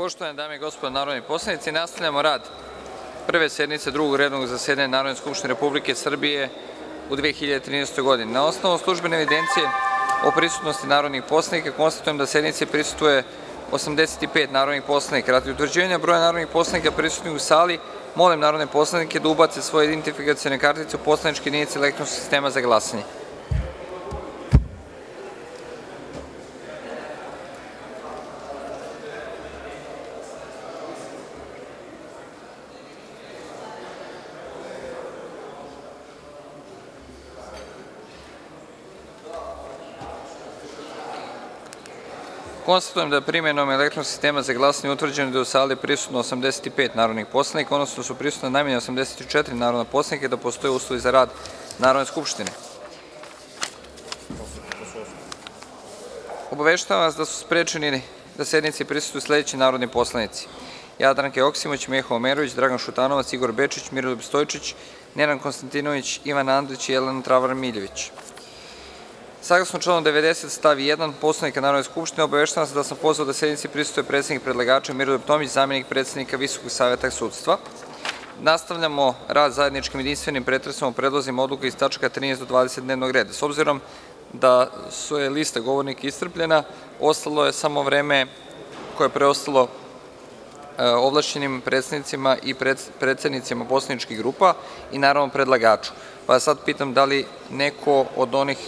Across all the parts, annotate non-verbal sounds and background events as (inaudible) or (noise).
Poštovane dame i gospodo narodni poslanici, nastavljamo rad Prve sednice Drugog redovnog zasedanja Narodne skupštine Republike Srbije u 2013. godini. Na osnovu službene evidencije o prisutnosti narodnih poslanika, konstatujem da sednici prisustvuje 85 narodnih poslanika. Radi utvrđivanja broja narodnih poslanika prisutnih u sali, molim narodne poslanike da ubace svoje identifikacione kartice u poslaničke jedinice elektronskog sistema za glasanje. Konstatujem da je primenom elektronskog sistema za glasanje utvrđeno da je u sali prisutno 85 narodnih poslanika, odnosno da su prisutna najmanje 84 narodna poslanika i da postoje uslovi za rad Narodne skupštine. Obaveštavam vas da su sprečeni da sednici prisustvuju sledeći narodni poslanici: Jadranka Joksimović, Meho Omerović, Dragan Šutanovac, Igor Bečić, Miroljub Stojčić, Nenad Konstantinović, Ivan Andrić i Jelena Travar Miljević. Saglasno članu 90. stav 1. Poslovnika Narodne skupštine, obaveštavam vas da sam pozvao da sednici prisustvuje predsednik predlagača Miroljub Tomić, zamenik predsednika Visokog saveta sudstva. Nastavljamo rad zajedničkim jedinstvenim pretresom o predlozima odluka iz tačaka 13 do 20 dnevnog reda. S obzirom da su je lista govornika iscrpljena, ostalo je samo vreme koje je preostalo ovlašćenim predstavnicima i predsednicima poslaničkih grupa i naravno predlagaču. Pa sad pitam da li neko od onih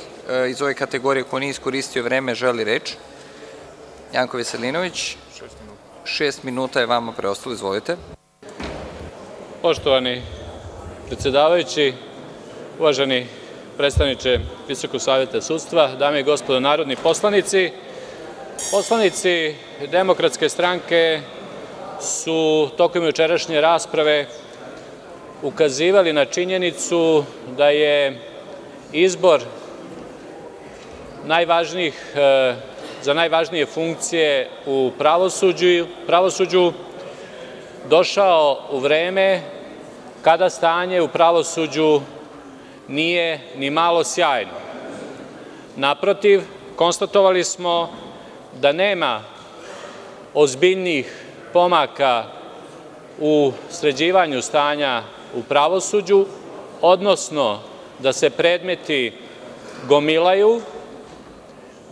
iz ove kategorije ko nije iskoristio vreme želi reč? Janko Veselinović, šest minuta je vama preostalo, izvolite. Poštovani predsedavajući, uvaženi predstavniče Visokog saveta sudstva, dame i gospodo narodni poslanici, poslanici Demokratske stranke su tokom jučerašnje rasprave ukazivali na činjenicu da je izbor za najvažnije funkcije u pravosuđu došao u vreme kada stanje u pravosuđu nije ni malo sjajno. Naprotiv, konstatovali smo da nema ozbiljnijih pomaka u sređivanju stanja u pravosuđu, odnosno da se predmeti gomilaju,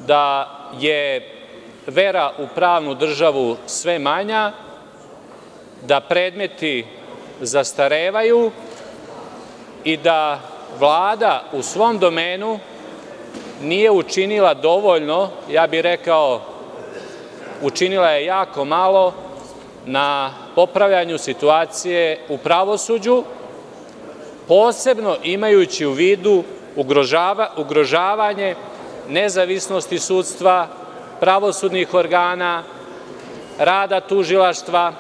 da je vera u pravnu državu sve manja, da predmeti zastarevaju i da Vlada u svom domenu nije učinila dovoljno, ja bih rekao učinila je jako malo na popravljanju situacije u pravosuđu, posebno imajući u vidu ugrožavanje nezavisnosti sudstva, pravosudnih organa, rada tužilaštva,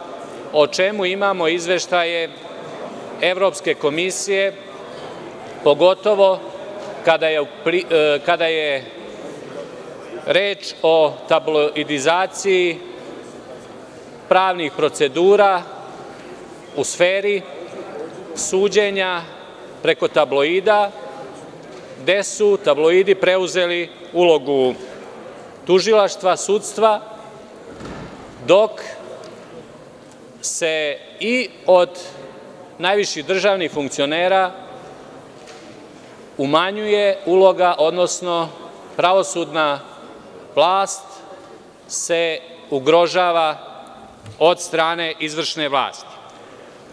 o čemu imamo izveštaje Evropske komisije, pogotovo kada je reč o tabloidizaciji pravnih procedura u sferi suđenja preko tabloida, gde su tabloidi preuzeli ulogu tužilaštva, sudstva, dok se i od najviših državnih funkcionera umanjuje uloga, odnosno pravosudna vlast se ugrožava od strane izvršne vlasti.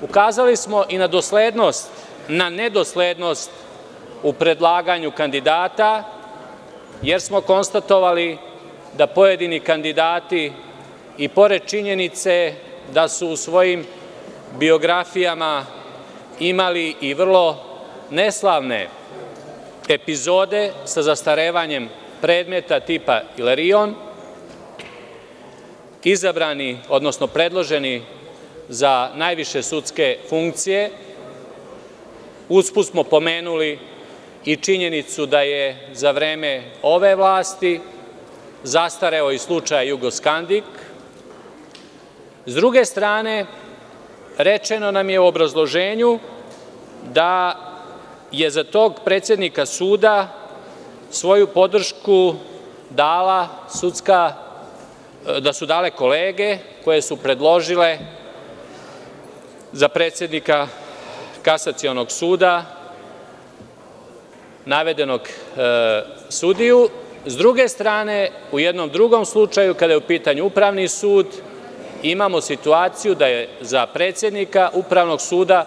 Ukazali smo i na nedoslednost u predlaganju kandidata, jer smo konstatovali da pojedini kandidati, i pored činjenice da su u svojim biografijama imali i vrlo neslavne epizode sa zastarevanjem predmeta tipa „Ilarion“, izabrani, odnosno predloženi za najviše sudske funkcije, usput smo pomenuli i činjenicu da je za vreme ove vlasti zastareo i slučaj „Jugoskandik“. S druge strane, rečeno nam je u obrazloženju da je za tog predsednika suda svoju podršku dala sudska da su dale kolege koje su predložile za predsednika Kasacionog suda navedenog sudiju. S druge strane, u jednom drugom slučaju, kada je u pitanju Upravni sud, imamo situaciju da je za predsednika Upravnog suda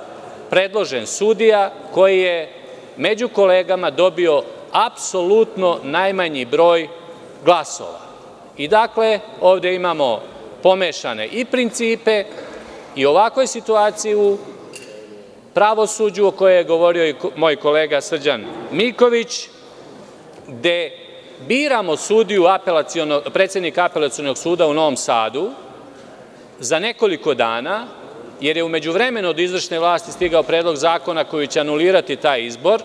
predložen sudija koji je među kolegama dobio apsolutno najmanji broj glasova. Dakle, ovde imamo pomešane i principe i u ovakvoj situaciji u pravosuđu, o kojoj je govorio i moj kolega Srđan Miković, gde biramo predsednika Apelacionog suda u Novom Sadu za nekoliko dana, jer je u međuvremenu od izvršne vlasti stigao predlog zakona koji će anulirati taj izbor,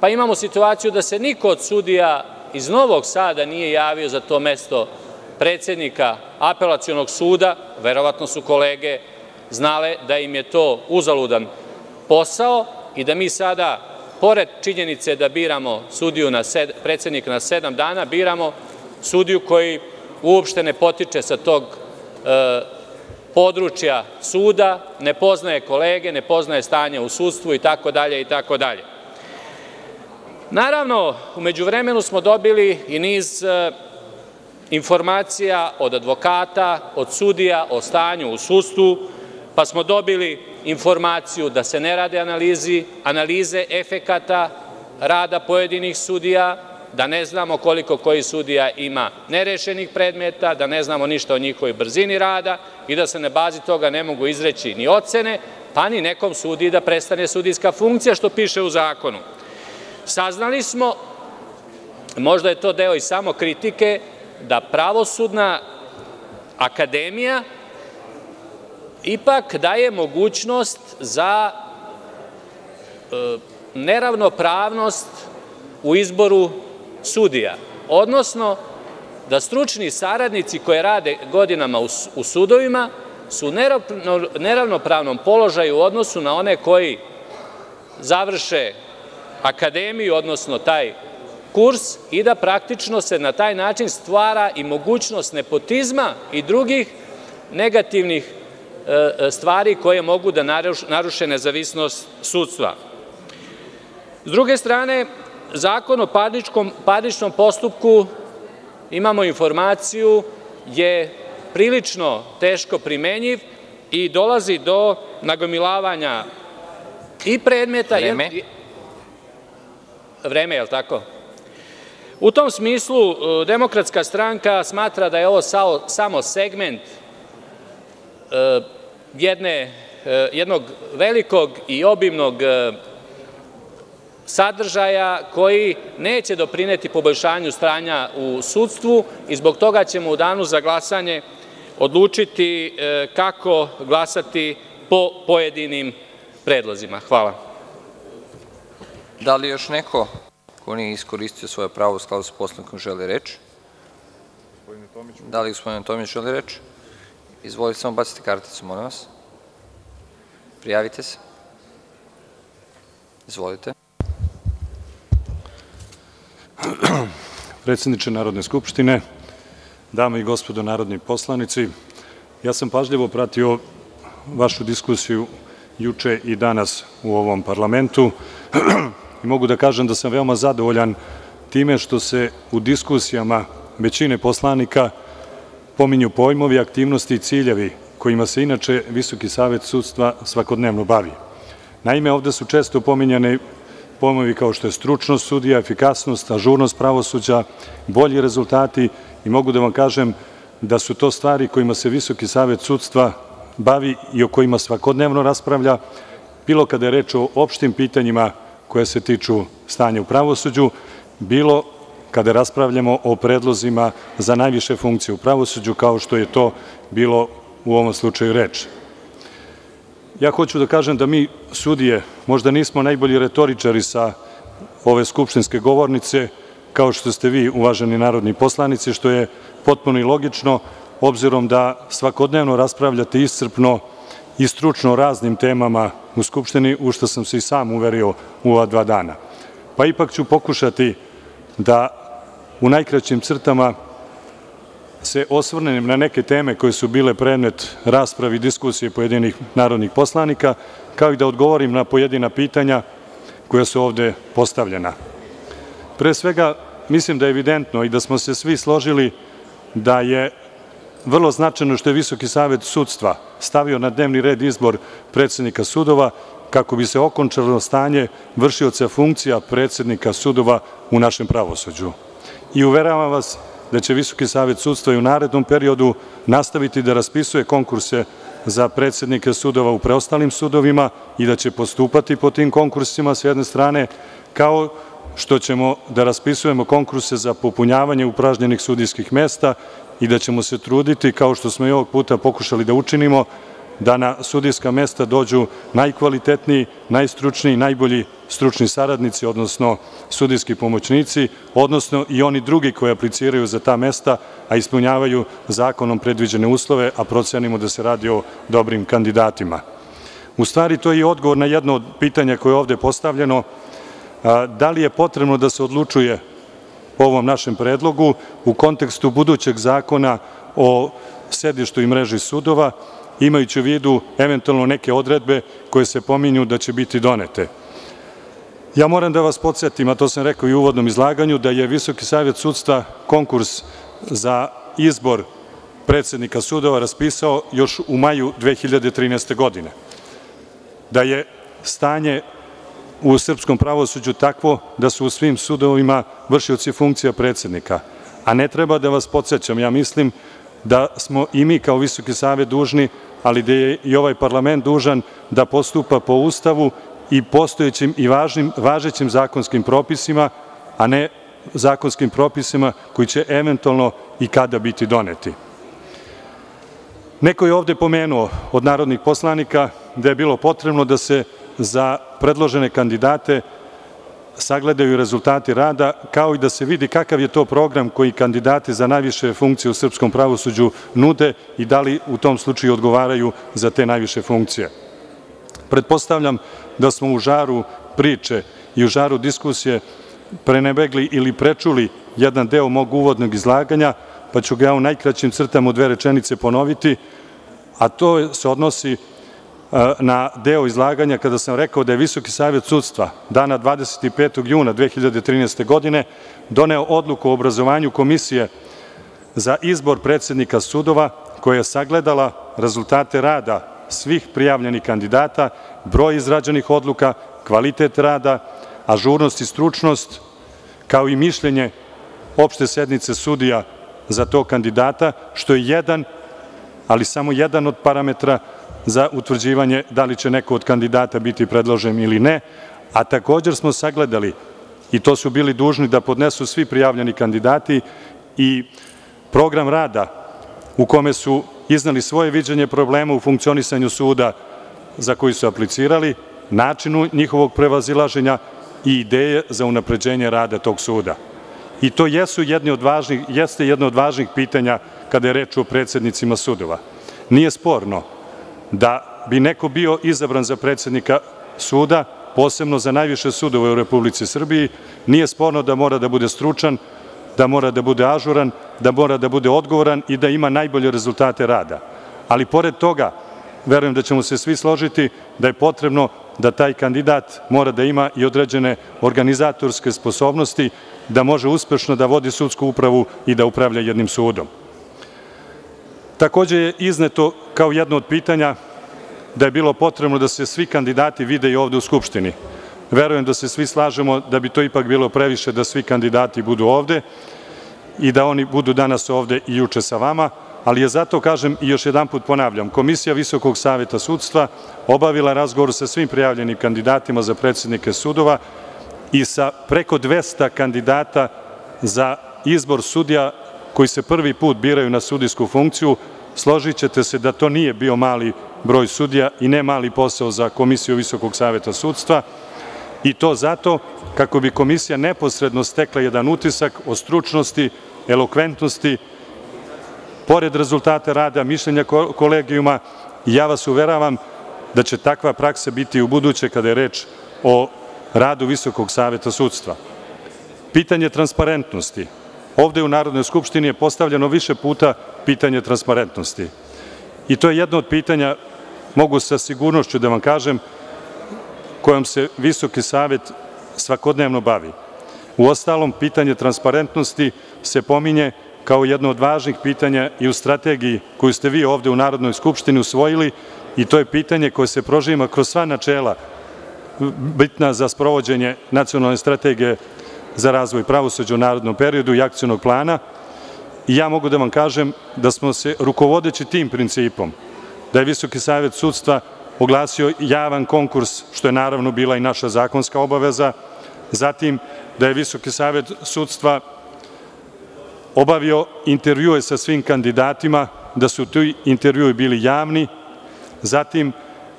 pa imamo situaciju da se niko od sudija iz Novog Sada nije javio za to mesto predsednika Apelacionog suda, verovatno su kolege znale da im je to uzaludan posao i da mi sada, pored činjenice da biramo predsednika na sedam dana, biramo sudiju koji uopšte ne potiče sa tog područja suda, ne poznaje kolege, ne poznaje stanje u sudstvu itd. Naravno, u međuvremenu smo dobili i niz informacija od advokata, od sudija o stanju u sudstvu, pa smo dobili informaciju da se ne rade analize efekata rada pojedinih sudija, da ne znamo koliko koji sudija ima nerešenih predmeta, da ne znamo ništa o njihovoj brzini rada i da se na bazi toga ne mogu izreći ni ocene, pa ni nekom sudiji da prestane sudijska funkcija, što piše u zakonu. Saznali smo, možda je to deo i samokritike, da Pravosudna akademija ipak daje mogućnost za neravnopravnost u izboru sudija, odnosno da stručni saradnici koji rade godinama u sudovima su u neravnopravnom položaju u odnosu na one koji završe akademiju, odnosno taj kurs i da praktično se na taj način stvara i mogućnost nepotizma i drugih negativnih stvari koje mogu da naruše nezavisnost sudstva.S druge strane, Zakon o parničnom postupku, imamo informaciju, je prilično teško primenjiv i dolazi do nagomilavanja i predmeta… Vreme. U tom smislu, DS smatra da je ovo samo segment jednog velikog i obimnog sadržaja koji neće doprineti poboljšanju stanja u sudstvu i zbog toga ćemo u danu za glasanje odlučiti kako glasati po pojedinim predlozima. Hvala. Da li još neko ko nije iskoristio svoje pravo u skladu sa Poslovnikom želi reč? Da li gospodin Tomić želi reč? Izvolite, samo ubacite karticu, molim vas. Prijavite se. Izvolite. Predsedniče Narodne skupštine, dame i gospodo narodni poslanici, ja sam pažljivo pratio vašu diskusiju juče i danas u ovom parlamentu i mogu da kažem da sam veoma zadovoljan time što se u diskusijama većine poslanika pominju pojmovi, aktivnosti i ciljevi kojima se inače Visoki savet sudstva svakodnevno bavi. Naime, ovde su često pominjani pojmovi kao što je stručnost sudija, efikasnost, ažurnost pravosuđa, bolji rezultati i mogu da vam kažem da su to stvari kojima se Visoki savet sudstva bavi i o kojima svakodnevno raspravlja, bilo kada je reč o opštim pitanjima koja se tiču stanja u pravosuđu, bilo kada raspravljamo o predlozima za najviše funkcije u pravosuđu, kao što je to bilo u ovom slučaju reč. Hoću da kažem da mi sudije možda nismo najbolji retoričari sa ove skupštinske govornice, kao što ste vi, uvaženi narodni poslanici, što je potpuno i logično, obzirom da svakodnevno raspravljate iscrpno i stručno raznim temama u Skupštini, u šta sam se i sam uverio u ova dva dana. Ipak ću pokušati da u najkraćim crtama se osvrnem na neke teme koje su bile predmet rasprave i diskusije pojedinih narodnih poslanika, kao i da odgovorim na pojedina pitanja koja su ovde postavljena. Pre svega, mislim da je evidentno i da smo se svi složili da je vrlo značajno što je Visoki savet sudstva stavio na dnevni red izbor predsednika sudova kako bi se okončalo stanje vršioca funkcija predsednika sudova u našem pravosuđu. I uveravam vas da će Visoki savet sudstva i u narednom periodu nastaviti da raspisuje konkurse za predsednike sudova u preostalim sudovima i da će postupati po tim konkursima s jedne strane, kao što ćemo da raspisujemo konkurse za popunjavanje upražnjenih sudijskih mesta i da ćemo se truditi, kao što smo i ovog puta pokušali da učinimo, da na sudijska mesta dođu najkvalitetniji, najstručniji, najbolji stručni saradnici, odnosno sudijski pomoćnici, odnosno i oni drugi koji apliciraju za ta mesta, a ispunjavaju zakonom predviđene uslove, a procenimo da se radi o dobrim kandidatima. U stvari, to je odgovor na jedno od pitanja koje je ovde postavljeno, da li je potrebno da se odlučuje po ovom našem predlogu u kontekstu budućeg zakona o sedištu i mreži sudova, imajući u vidu eventualno neke odredbe koje se pominju da će biti donete. Ja moram da vas podsjetim, a to sam rekao i u uvodnom izlaganju, da je Visoki savet sudstva konkurs za izbor predsednika sudova raspisao još u maju 2013. godine. Da je stanje u srpskom pravosuđu takvo da su u svim sudovima vršioci funkcija predsednika. A ne treba da vas podsjećam, ja mislim da smo i mi kao Visoki savet dužni, ali da je i ovaj parlament dužan da postupa po Ustavu i postojećim i važnim, važećim zakonskim propisima, a ne zakonskim propisima koji će eventualno i kada biti doneti. Neko je ovde pomenuo od narodnih poslanika da je bilo potrebno da se za predložene kandidate sagledaju rezultati rada, kao i da se vidi kakav je to program koji kandidati za najviše funkcije u srpskom pravosuđu nude i da li u tom slučaju odgovaraju za te najviše funkcije. Pretpostavljam da smo u žaru priče i u žaru diskusije prenebegli ili prečuli jedan deo mog uvodnog izlaganja, pa ću ga ja u najkraćim crtama u dve rečenice ponoviti, a to se odnosi na deo izlaganja kada sam rekao da je Visoki savet sudstva dana 25. juna 2013. godine doneo odluku o obrazovanju komisije za izbor predsednika sudova koja je sagledala rezultate rada svih prijavljenih kandidata, broj izrađenih odluka, kvalitet rada, ažurnost i stručnost, kao i mišljenje opšte sednice sudija za tog kandidata, što je jedan, ali samo jedan od parametra za utvrđivanje da li će neko od kandidata biti predložen ili ne, a takođe smo sagledali, i to su bili dužni da podnesu svi prijavljeni kandidati, i program rada u kome su iznali svoje viđenje problema u funkcionisanju suda za koji su aplicirali, načinu njihovog prevazilaženja i ideje za unapređenje rada tog suda. I to jesu jedni od važnih, jeste jedno od važnih pitanja kada je reč o predsednicima sudova. Nije sporno da bi neko bio izabran za predsednika suda, posebno za najviše sudove u Republici Srbiji, nije sporno da mora da bude stručan, da mora da bude ažuran, da mora da bude odgovoran i da ima najbolje rezultate rada. Ali pored toga, verujem da ćemo se svi složiti da je potrebno da taj kandidat mora da ima i određene organizatorske sposobnosti, da može uspešno da vodi sudsku upravu i da upravlja jednim sudom. Takođe je izneto kao jedno od pitanja da je bilo potrebno da se svi kandidati vide i ovde u Skupštini. Verujem da se svi slažemo da bi to ipak bilo previše da svi kandidati budu ovde i da oni budu danas ovde i juče sa vama, ali je zato, kažem i još jedan put ponavljam, Komisija Visokog saveta sudstva obavila razgovor sa svim prijavljenim kandidatima za predsednike sudova i sa preko 200 kandidata za izbor sudija koji se prvi put biraju na sudijsku funkciju, složit ćete se da to nije bio mali broj sudija i ne mali posao za Komisiju Visokog saveta sudstva. I to zato kako bi komisija neposredno stekla jedan utisak o stručnosti, elokventnosti, pored rezultata rada, mišljenja kolegijuma, ja vas uveravam da će takva praksa biti u buduće kada je reč o radu Visokog saveta sudstva. Pitanje transparentnosti ovde u Narodnoj skupštini je postavljeno više puta pitanje transparentnosti i to je jedno od pitanja, mogu sa sigurnošću da vam kažem, kojom se Visoki savet svakodnevno bavi. Uostalom, pitanje transparentnosti se pominje kao jedno od važnih pitanja i u strategiji koju ste vi ovde u Narodnoj skupštini usvojili i to je pitanje koje se prožima kroz sva načela bitna za sprovođenje nacionalne strategije za razvoj pravosuđa u narodnom periodu i akcionog plana. I ja mogu da vam kažem da smo se rukovodeći tim principom, da je Visoki savet sudstva oglasio javan konkurs, što je naravno bila i naša zakonska obaveza, zatim da je Visoki savet sudstva obavio intervjue sa svim kandidatima, da su ti intervjui bili javni, zatim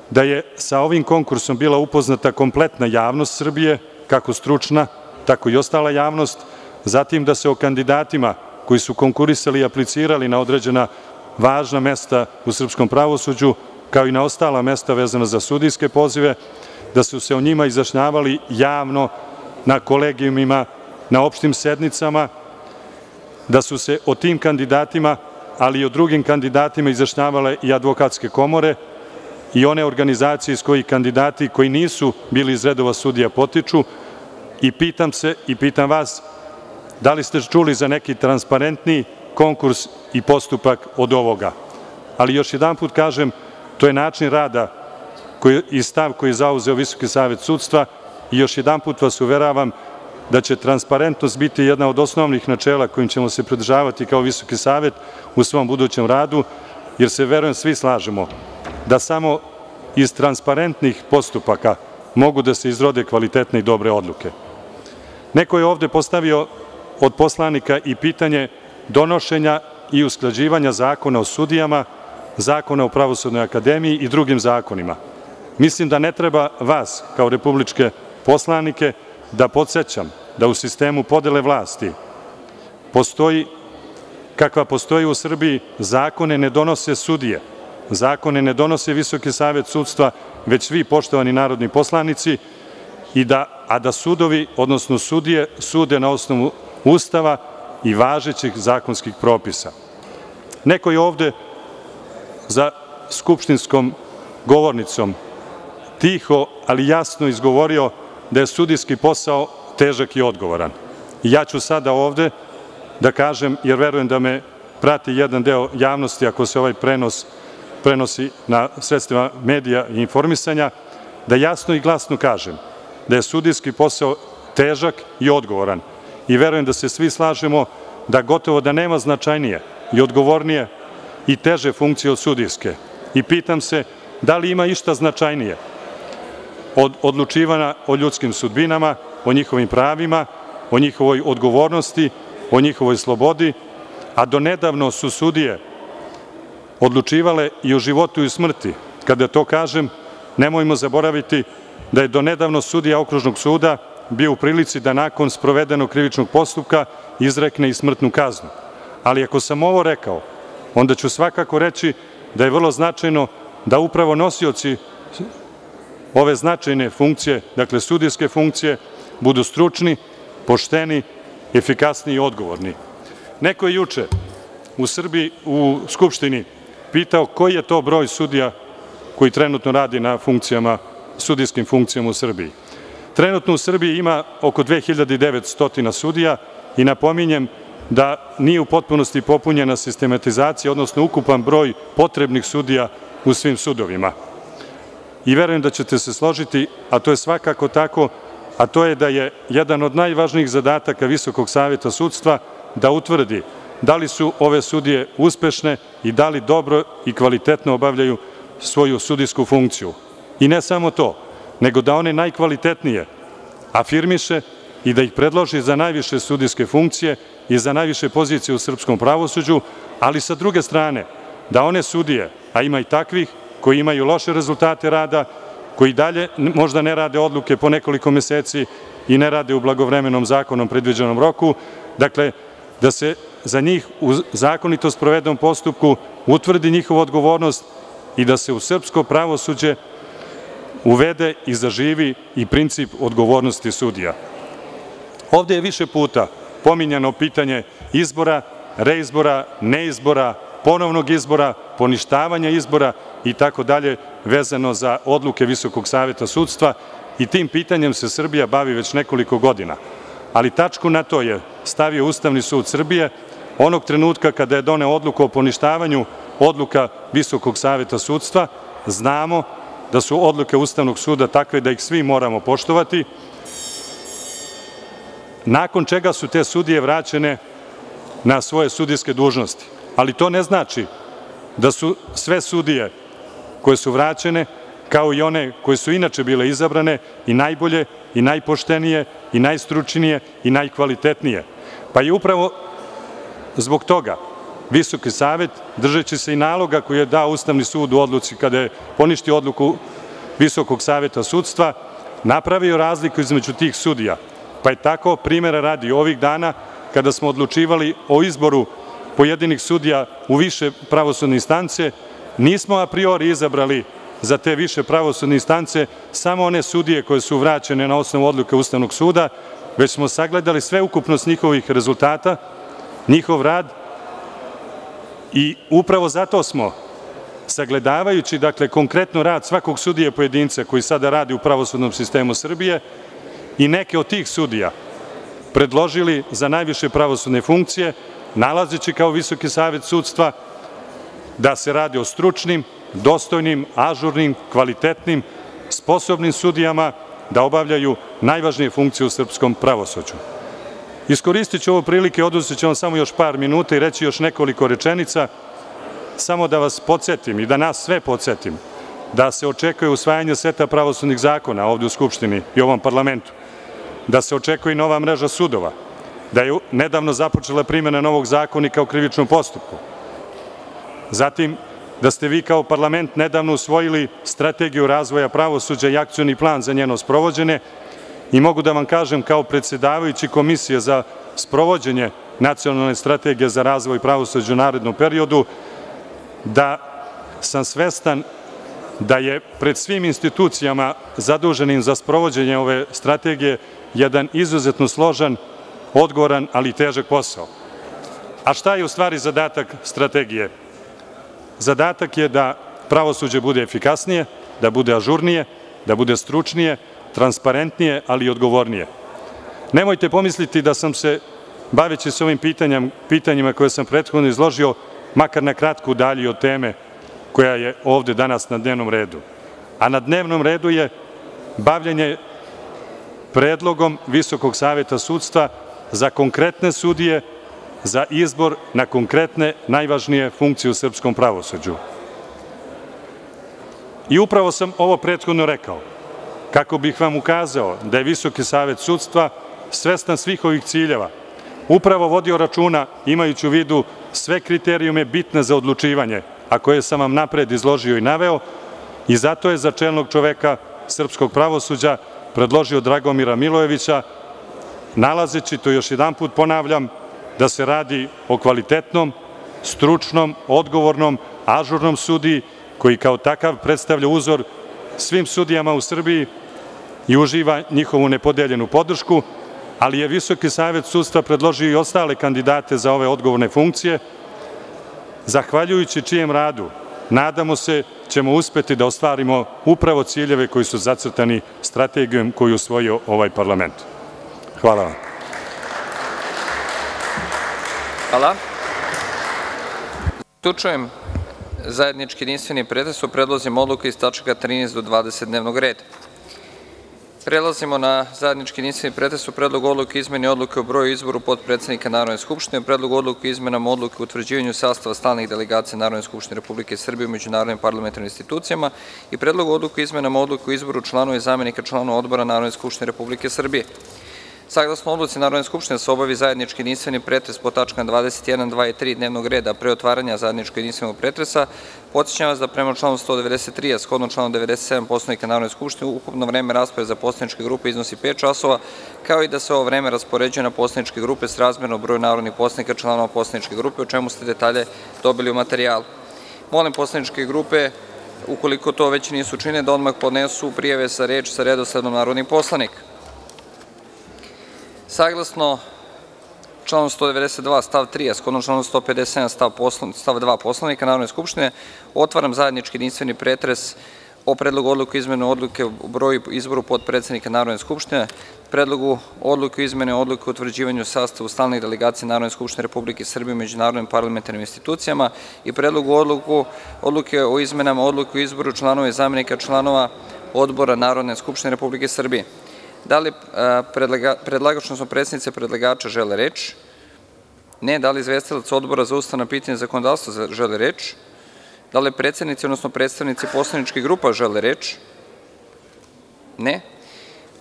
da je sa ovim konkursom bila upoznata kompletna javnost Srbije, kako stručna, tako i ostala javnost, zatim da se o kandidatima koji su konkurisali i aplicirali na određena važna mesta u srpskom pravosuđu, kao i na ostala mesta vezana za sudijske pozive, da su se o njima izjašnjavali javno na kolegijumima, na opštim sednicama, da su se o tim kandidatima, ali i o drugim kandidatima izjašnjavale i advokatske komore i one organizacije iz kojih kandidati koji nisu bili iz redova sudija potiču i pitam se i pitam vas da li ste čuli za neki transparentniji konkurs i postupak od ovoga. Ali još jedan put kažem, to je način rada i stav koji je zauzeo Visoki savet sudstva i još jedan put vas uveravam da će transparentnost biti jedna od osnovnih načela kojim ćemo se pridržavati kao Visoki savet u svom budućem radu, jer se, verujem, svi slažemo da samo iz transparentnih postupaka mogu da se izrode kvalitetne i dobre odluke. Neko je ovde postavio od poslanika i pitanje donošenja i usklađivanja zakona o sudijama, zakona o pravosudnoj akademiji i drugim zakonima. Mislim da ne treba vas, kao republičke poslanike, da podsjećam da u sistemu podele vlasti postoji, kakva postoji u Srbiji, zakone ne donose sudije, zakone ne donose Visoki savet sudstva, već svi poštovani narodni poslanici, a da sudovi, odnosno sudije, sude na osnovu Ustava i važećih zakonskih propisa. Neko je ovde za skupštinskom govornicom tiho, ali jasno izgovorio da je sudijski posao težak i odgovoran. Ja ću sada ovde da kažem, jer verujem da me prati jedan deo javnosti ako se ovaj prenos prenosi na sredstvima medija i informisanja, da jasno i glasno kažem da je sudijski posao težak i odgovoran i verujem da se svi slažemo da gotovo da nema značajnije i odgovornije i teže funkcije od sudijske. I pitam se da li ima išta značajnije od odlučivanja o ljudskim sudbinama, o njihovim pravima, o njihovoj odgovornosti, o njihovoj slobodi, a donedavno su sudije odlučivale i o životu i smrti. Kada to kažem, nemojmo zaboraviti da je donedavno sudija okružnog suda bio u prilici da nakon sprovedenog krivičnog postupka izrekne i smrtnu kaznu. Ali ako sam ovo rekao, onda ću svakako reći da je vrlo značajno da upravo nosioci ove značajne funkcije, dakle sudijske funkcije, budu stručni, pošteni, efikasni i odgovorni. Neko je juče u Srbiji, u Skupštini, pitao koji je to broj sudija koji trenutno radi na funkcijama, sudijskim funkcijama u Srbiji. Trenutno u Srbiji ima oko 2900 sudija i napominjem da nije u potpunosti popunjena sistematizacija, odnosno ukupan broj potrebnih sudija u svim sudovima. I verujem da ćete se složiti, a to je svakako tako, a to je da je jedan od najvažnijih zadataka Visokog saveta sudstva da utvrdi da li su ove sudije uspešne i da li dobro i kvalitetno obavljaju svoju sudijsku funkciju. I ne samo to, nego da one najkvalitetnije afirmiše i da ih predloži za najviše sudijske funkcije i za najviše pozicije u srpskom pravosuđu, ali sa druge strane, da one sudije, a ima i takvih, koji imaju loše rezultate rada, koji dalje možda ne rade odluke po nekoliko meseci i ne rade u blagovremenom zakonom predviđenom roku, dakle, da se za njih u zakonito sprovedom postupku utvrdi njihova odgovornost i da se u srpsko pravosuđe uvede i zaživi i princip odgovornosti sudija. Ovde je više puta pominjano pitanje izbora, reizbora, neizbora, ponovnog izbora, poništavanja izbora itd. vezano za odluke Visokog saveta sudstva i tim pitanjem se Srbija bavi već nekoliko godina. Ali tačku na to je stavio Ustavni sud Srbije onog trenutka kada je doneo odluku o poništavanju odluka Visokog saveta sudstva. Znamo da su odluke Ustavnog suda takve da ih svi moramo poštovati, nakon čega su te sudije vraćene na svoje sudijske dužnosti. Ali to ne znači da su sve sudije koje su vraćene, kao i one koje su inače bile izabrane, i najbolje, i najpoštenije, i najstručnije, i najkvalitetnije. Pa je upravo zbog toga Visoki savet, držeći se i naloga koji je dao Ustavni sud u odluci kada je poništio odluku Visokog saveta sudstva, napravio razliku između tih sudija. Pa je tako, primjera radi, ovih dana, kada smo odlučivali o izboru pojedinih sudija u više pravosudne instance, nismo a priori izabrali za te više pravosudne instance samo one sudije koje su vraćene na osnovu odluke Ustavnog suda, već smo sagledali sve ukupnost njihovih rezultata, njihov rad upravo zato smo, sagledavajući dakle konkretno rad svakog sudije pojedinca koji sada radi u pravosudnom sistemu Srbije i neke od tih sudija predložili za najviše pravosudne funkcije, nalazeći kao Visoki savet sudstva da se radi o stručnim, dostojnim, ažurnim, kvalitetnim, sposobnim sudijama da obavljaju najvažnije funkcije u srpskom pravosuđu. Iskoristit ću ovo prilike, oduzet ću vam samo još par minuta i reći još nekoliko rečenica, samo da vas podsjetim i da nas sve podsjetim da se očekuje usvajanje seta pravosudnih zakona ovde u Skupštini i ovom parlamentu, da se očekuje i nova mreža sudova, da je nedavno započela primjena novog zakonika o krivičnom postupku, zatim da ste vi kao parlament nedavno usvojili strategiju razvoja pravosuđa i akcioni plan za njeno sprovođenje mogu da vam kažem kao predsedavajući Komisije za sprovođenje nacionalne strategije za razvoj pravosuđa u narednom periodu da sam svestan da je pred svim institucijama zaduženim za sprovođenje ove strategije jedan izuzetno složen, odgovoran, ali težak posao. A šta je u stvari zadatak strategije? Zadatak je da pravosuđe bude efikasnije, da bude ažurnije, da bude stručnije, transparentnije, ali i odgovornije. Nemojte pomisliti da sam se, baveći se ovim pitanjima koje sam prethodno izložio, makar na kratku dalji od teme koja je ovde danas na dnevnom redu. A na dnevnom redu je bavljanje predlogom Visokog saveta sudstva za konkretne sudije, za izbor na konkretne najvažnije funkcije u srpskom pravosuđu. I upravo sam ovo prethodno rekao, kako bih vam ukazao da je Visoki savet sudstva svestan svih ovih ciljeva, upravo vodio računa imajući u vidu sve kriterijume bitne za odlučivanje, a koje sam vam napred izložio i naveo, i zato je za čelnog čoveka srpskog pravosuđa predložio Dragomira Milojevića, nalazeći, to još jedan put ponavljam, da se radi o kvalitetnom, stručnom, odgovornom, ažurnom sudiji, koji kao takav predstavlja uzor svim sudijama u Srbiji i uživa njihovu nepodeljenu podršku, ali je Visoki savet sudstva predložio i ostale kandidate za ove odgovorne funkcije, zahvaljujući čijem radu, nadamo se, ćemo uspeti da ostvarimo upravo ciljeve koji su zacrtani strategijom koju usvojio ovaj parlament. Hvala vam. Hvala. Tučujem zajednički jedinstveni pretres o predlozima odluka iz tačaka 13 do 20 dnevnog reda. Prelazimo na zajednički jedinstveni pretres o Predlogu odluke izmeni odluke o broju i izboru potpredsednika Narodne skupštine, Predlogu odluke o izmenama odluke o utvrđivanju sastava stalnih delegacija Narodne skupštine Republike Srbije u međunarodnim parlamentarnim institucijama i Predlogu odluke o izmenama odluke o izboru članova i zamenika članova odbora Narodne skupštine Republike Srbije. Saglasno odluci Narodne skupštine da se obavi zajednički jedinstveni pretres po tačkama 21, 2 i 3 dnevnog reda, pre otvaranja zajedničkog jedinstvenog pretresa, podsećam vas da prema članu 193, a shodno članu 97 Poslovnika Narodne skupštine, ukupno vreme rasprave za poslaničke grupe iznosi 5 časova, kao i da se ovo vreme raspoređuje na poslaničke grupe srazmerno broju narodnih poslanika članova poslaničke grupe, o čemu ste detalje dobili u materijalu. Molim poslaničke grupe, ukoliko to već nisu čine, da odmah podnesu prijave za reč sa redosledom narodnih poslanika. Saglasno članu 192. stav 3, a shodno članu 157. stav 2. Poslovnika Narodne skupštine, otvaram zajednički jedinstveni pretres o Predlogu odluke o izmeni Odluke o izboru potpredsednika Narodne skupštine, Predlogu odluke o izmeni Odluke o utvrđivanju sastava stalnih delegacija Narodne skupštine Republike Srbije u međunarodnim parlamentarnim institucijama i Predlogu odluke o izmenama Odluke o izboru članova i zamenika članova odbora Narodne skupštine Republike Srbije. Da li predlagač, odnosno predstavnici predlagača žele reč? Ne. Da li izvestilac Odbora za ustavna pitanja i zakonodavstvo želi reč? Da li predsednici, odnosno predstavnici poslaničkih grupa žele reč? Ne.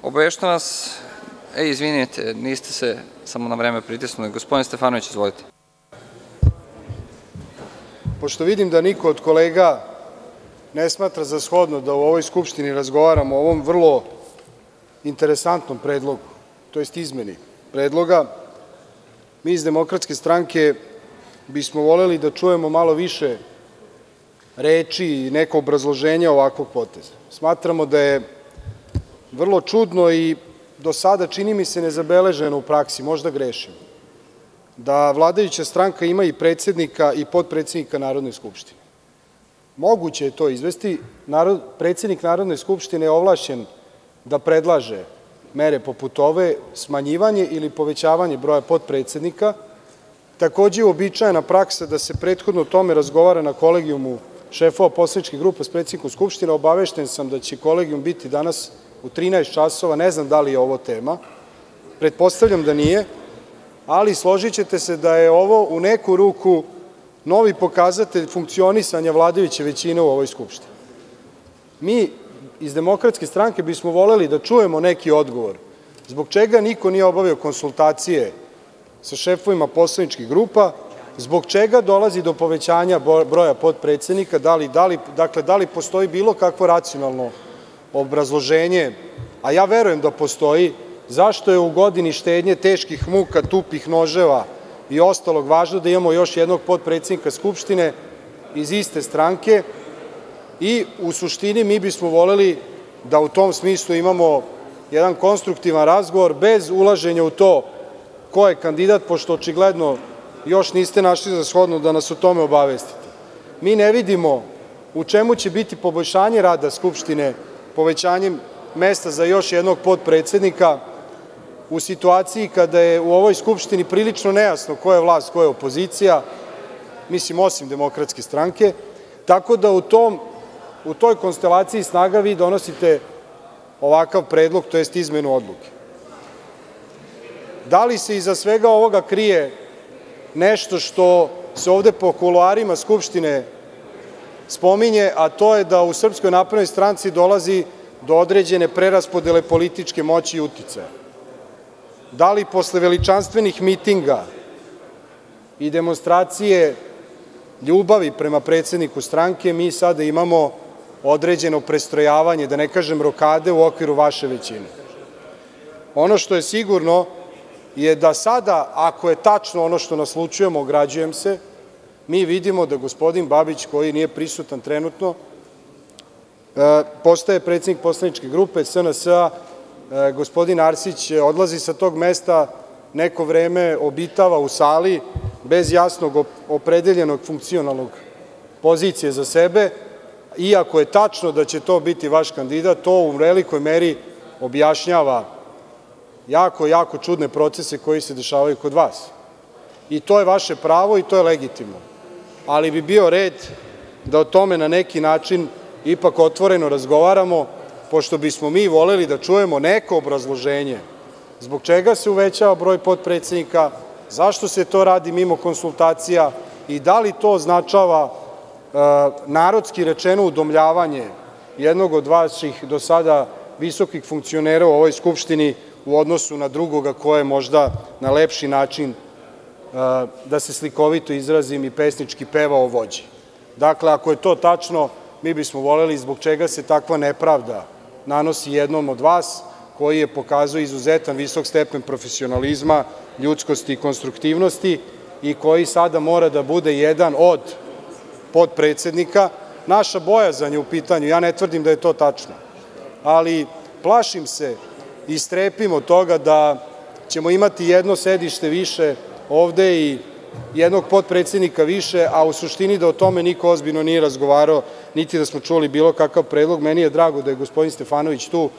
Obaveštavam vas, izvinite, niste samo na vreme pritisnuli, gospodine Stefanoviću, izvolite. Pošto vidim da niko od kolega ne smatra za shodno da u ovoj Skupštini razgovaramo o ovom vrlo interesantnom predlogu, tj. izmeni predloga, mi iz DS bismo voleli da čujemo malo više reči i neko obrazloženje ovakvog poteza. Smatramo da je vrlo čudno i do sada, čini mi se, nezabeleženo u praksi, možda grešim, da vladajuća stranka ima i predsednika i potpredsednika Narodne skupštine. Moguće je to izvesti, predsednik Narodne skupštine je ovlašćen da predlaže mere poput ove, smanjivanje ili povećavanje broja potpredsednika. Takođe je uobičajena praksa da se prethodno o tome razgovara na kolegijumu šefova poslaničkih grupa s predsednikom Skupštine. Obavešten sam da će kolegijum biti danas u 13 časova, ne znam da li je ovo tema, pretpostavljam da nije, ali složićete se da je ovo u neku ruku novi pokazatelj funkcionisanja vladajuće većine u ovoj Skupštini. Mi iz DS bismo voleli da čujemo neki odgovor. Zbog čega niko nije obavio konsultacije sa šefovima poslaničkih grupa, zbog čega dolazi do povećanja broja potpredsednika, da li postoji bilo kakvo racionalno obrazloženje, a ja verujem da postoji, zašto je u godini štednje, teških muka, tupih noževa i ostalog važno da imamo još jednog potpredsednika Skupštine iz iste stranke u suštini mi bismo voleli da u tom smislu imamo jedan konstruktivan razgovor bez ulaženja u to ko je kandidat, pošto očigledno još niste našli za shodno da nas o tome obavestite. Mi ne vidimo u čemu će biti poboljšanje rada Skupštine povećanjem mesta za još jednog potpredsednika u situaciji kada je u ovoj Skupštini prilično nejasno ko je vlast, ko je opozicija, mislim osim Demokratske stranke, tako da u toj konstelaciji snaga vi donosite ovakav predlog, tj. izmenu odluke. Da li se iza svega ovoga krije nešto što se ovde po kuloarima Skupštine spominje, a to je da u SNS dolazi do određene preraspodele političke moći i uticaja? Da li posle veličanstvenih mitinga i demonstracije ljubavi prema predsedniku stranke mi sada imamo određeno prestrojavanje, da ne kažem rokade u okviru vaše većine? Ono što je sigurno je da sada, ako je tačno ono što naslućujemo, ograđujem se, mi vidimo da gospodin Babić, koji nije prisutan trenutno, postaje predsednik poslaničke grupe SNS, gospodin Arsić odlazi sa tog mesta, neko vreme obitava u sali bez jasno opredeljenog funkcionalnog pozicije za sebe, iako je tačno da će to biti vaš kandidat, to u velikoj meri objašnjava jako, jako čudne procese koji se dešavaju kod vas. I to je vaše pravo i to je legitimno. Ali bi bio red da o tome na neki način ipak otvoreno razgovaramo, pošto bismo mi voleli da čujemo neko obrazloženje zbog čega se uvećava broj potpredsednika, zašto se to radi mimo konsultacija i da li to označava narodski rečeno udomljavanje jednog od vaših do sada visokih funkcionera u ovoj Skupštini u odnosu na drugoga ko je možda na lepši način, da se slikovito izrazim i pesnički pevao o vođi. Dakle, ako je to tačno, mi bismo voleli zbog čega se takva nepravda nanosi jednom od vas, koji je pokazao izuzetan visok stepen profesionalizma, ljudskosti i konstruktivnosti i koji sada mora da bude jedan od potpredsednika. Naša bojazan je u pitanju, ja ne tvrdim da je to tačno, ali plašim se i strepim od toga da ćemo imati jedno sedište više ovde i jednog potpredsednika više, a u suštini da o tome niko ozbiljno nije razgovarao, niti da smo čuli bilo kakav predlog. Meni je drago da je gospodin Stefanović tu.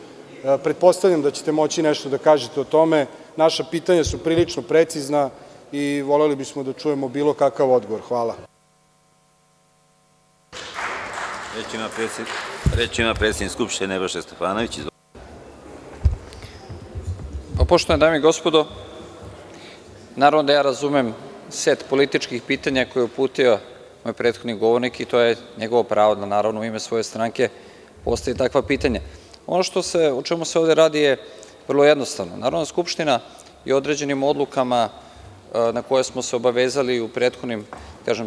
Pretpostavljam da ćete moći nešto da kažete o tome. Naša pitanja su prilično precizna i voleli bismo da čujemo bilo kakav odgovor. Hvala. Reč ima predsednik Skupštine Nebojša Stefanović. Poštovane dame i gospodo, naravno da ja razumem set političkih pitanja koje je uputio moj prethodni govornik i to je njegovo pravo da naravno u ime svoje stranke postavi takva pitanja. Ono što se, o čemu se ovde radi je vrlo jednostavno. Narodna skupština i određenim odlukama na koje smo se obavezali u prethodnim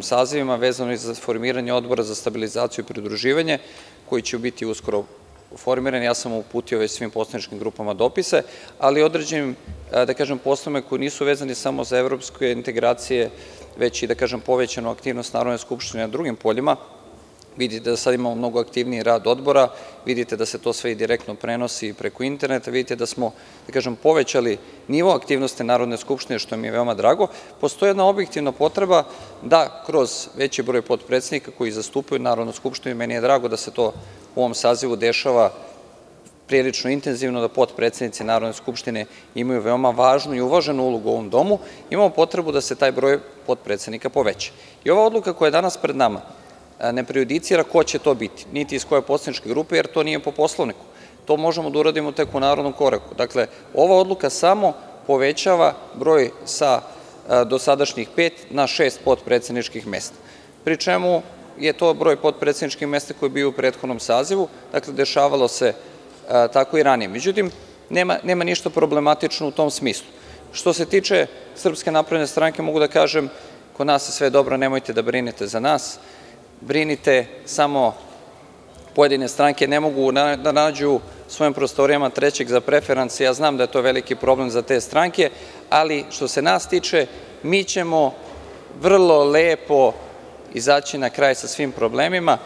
sazivima, vezano za formiranje odbora za stabilizaciju i pridruživanje, koji će biti uskoro formiran, ja sam uputio već svim poslaničkim grupama dopise, ali određenim, da kažem, poslovima koji nisu vezani samo za evropske integracije, već i, da kažem, povećanu aktivnost Narodne skupštine na drugim poljima, vidite da sad imamo mnogo aktivniji rad odbora, vidite da se to sve i direktno prenosi preko interneta, vidite da smo, da kažem, povećali nivo aktivnosti Narodne skupštine, što mi je veoma drago. Postoji jedna objektivna potreba da kroz veći broj potpredsednika koji zastupaju Narodnu skupštinu, meni je drago da se to u ovom sazivu dešava prilično intenzivno, da potpredsednici Narodne skupštine imaju veoma važnu i uvaženu ulogu u ovom domu, imamo potrebu da se taj broj potpredsednika poveća. I ova odluka koja je danas pred nama ne prejudicira ko će to biti, niti iz koje poslaničke grupe, jer to nije po Poslovniku. To možemo da uradimo tek u narodnom koraku. Dakle, ova odluka samo povećava broj sa dosadašnjih pet na šest potpredsedničkih mesta. Pri čemu je to broj potpredsedničkih mesta koji je bio u prethodnom sazivu, dakle, dešavalo se tako i ranije. Međutim, nema ništa problematično u tom smislu. Što se tiče Srpske napredne stranke, mogu da kažem, kod nas je sve dobro, nemojte da brinete za nas, brinite samo pojedine stranke ne mogu da nađu u svojim prostorijama trećeg za preferans, ja znam da je to veliki problem za te stranke, ali što se nas tiče, mi ćemo vrlo lepo izaći na kraj sa svim problemima.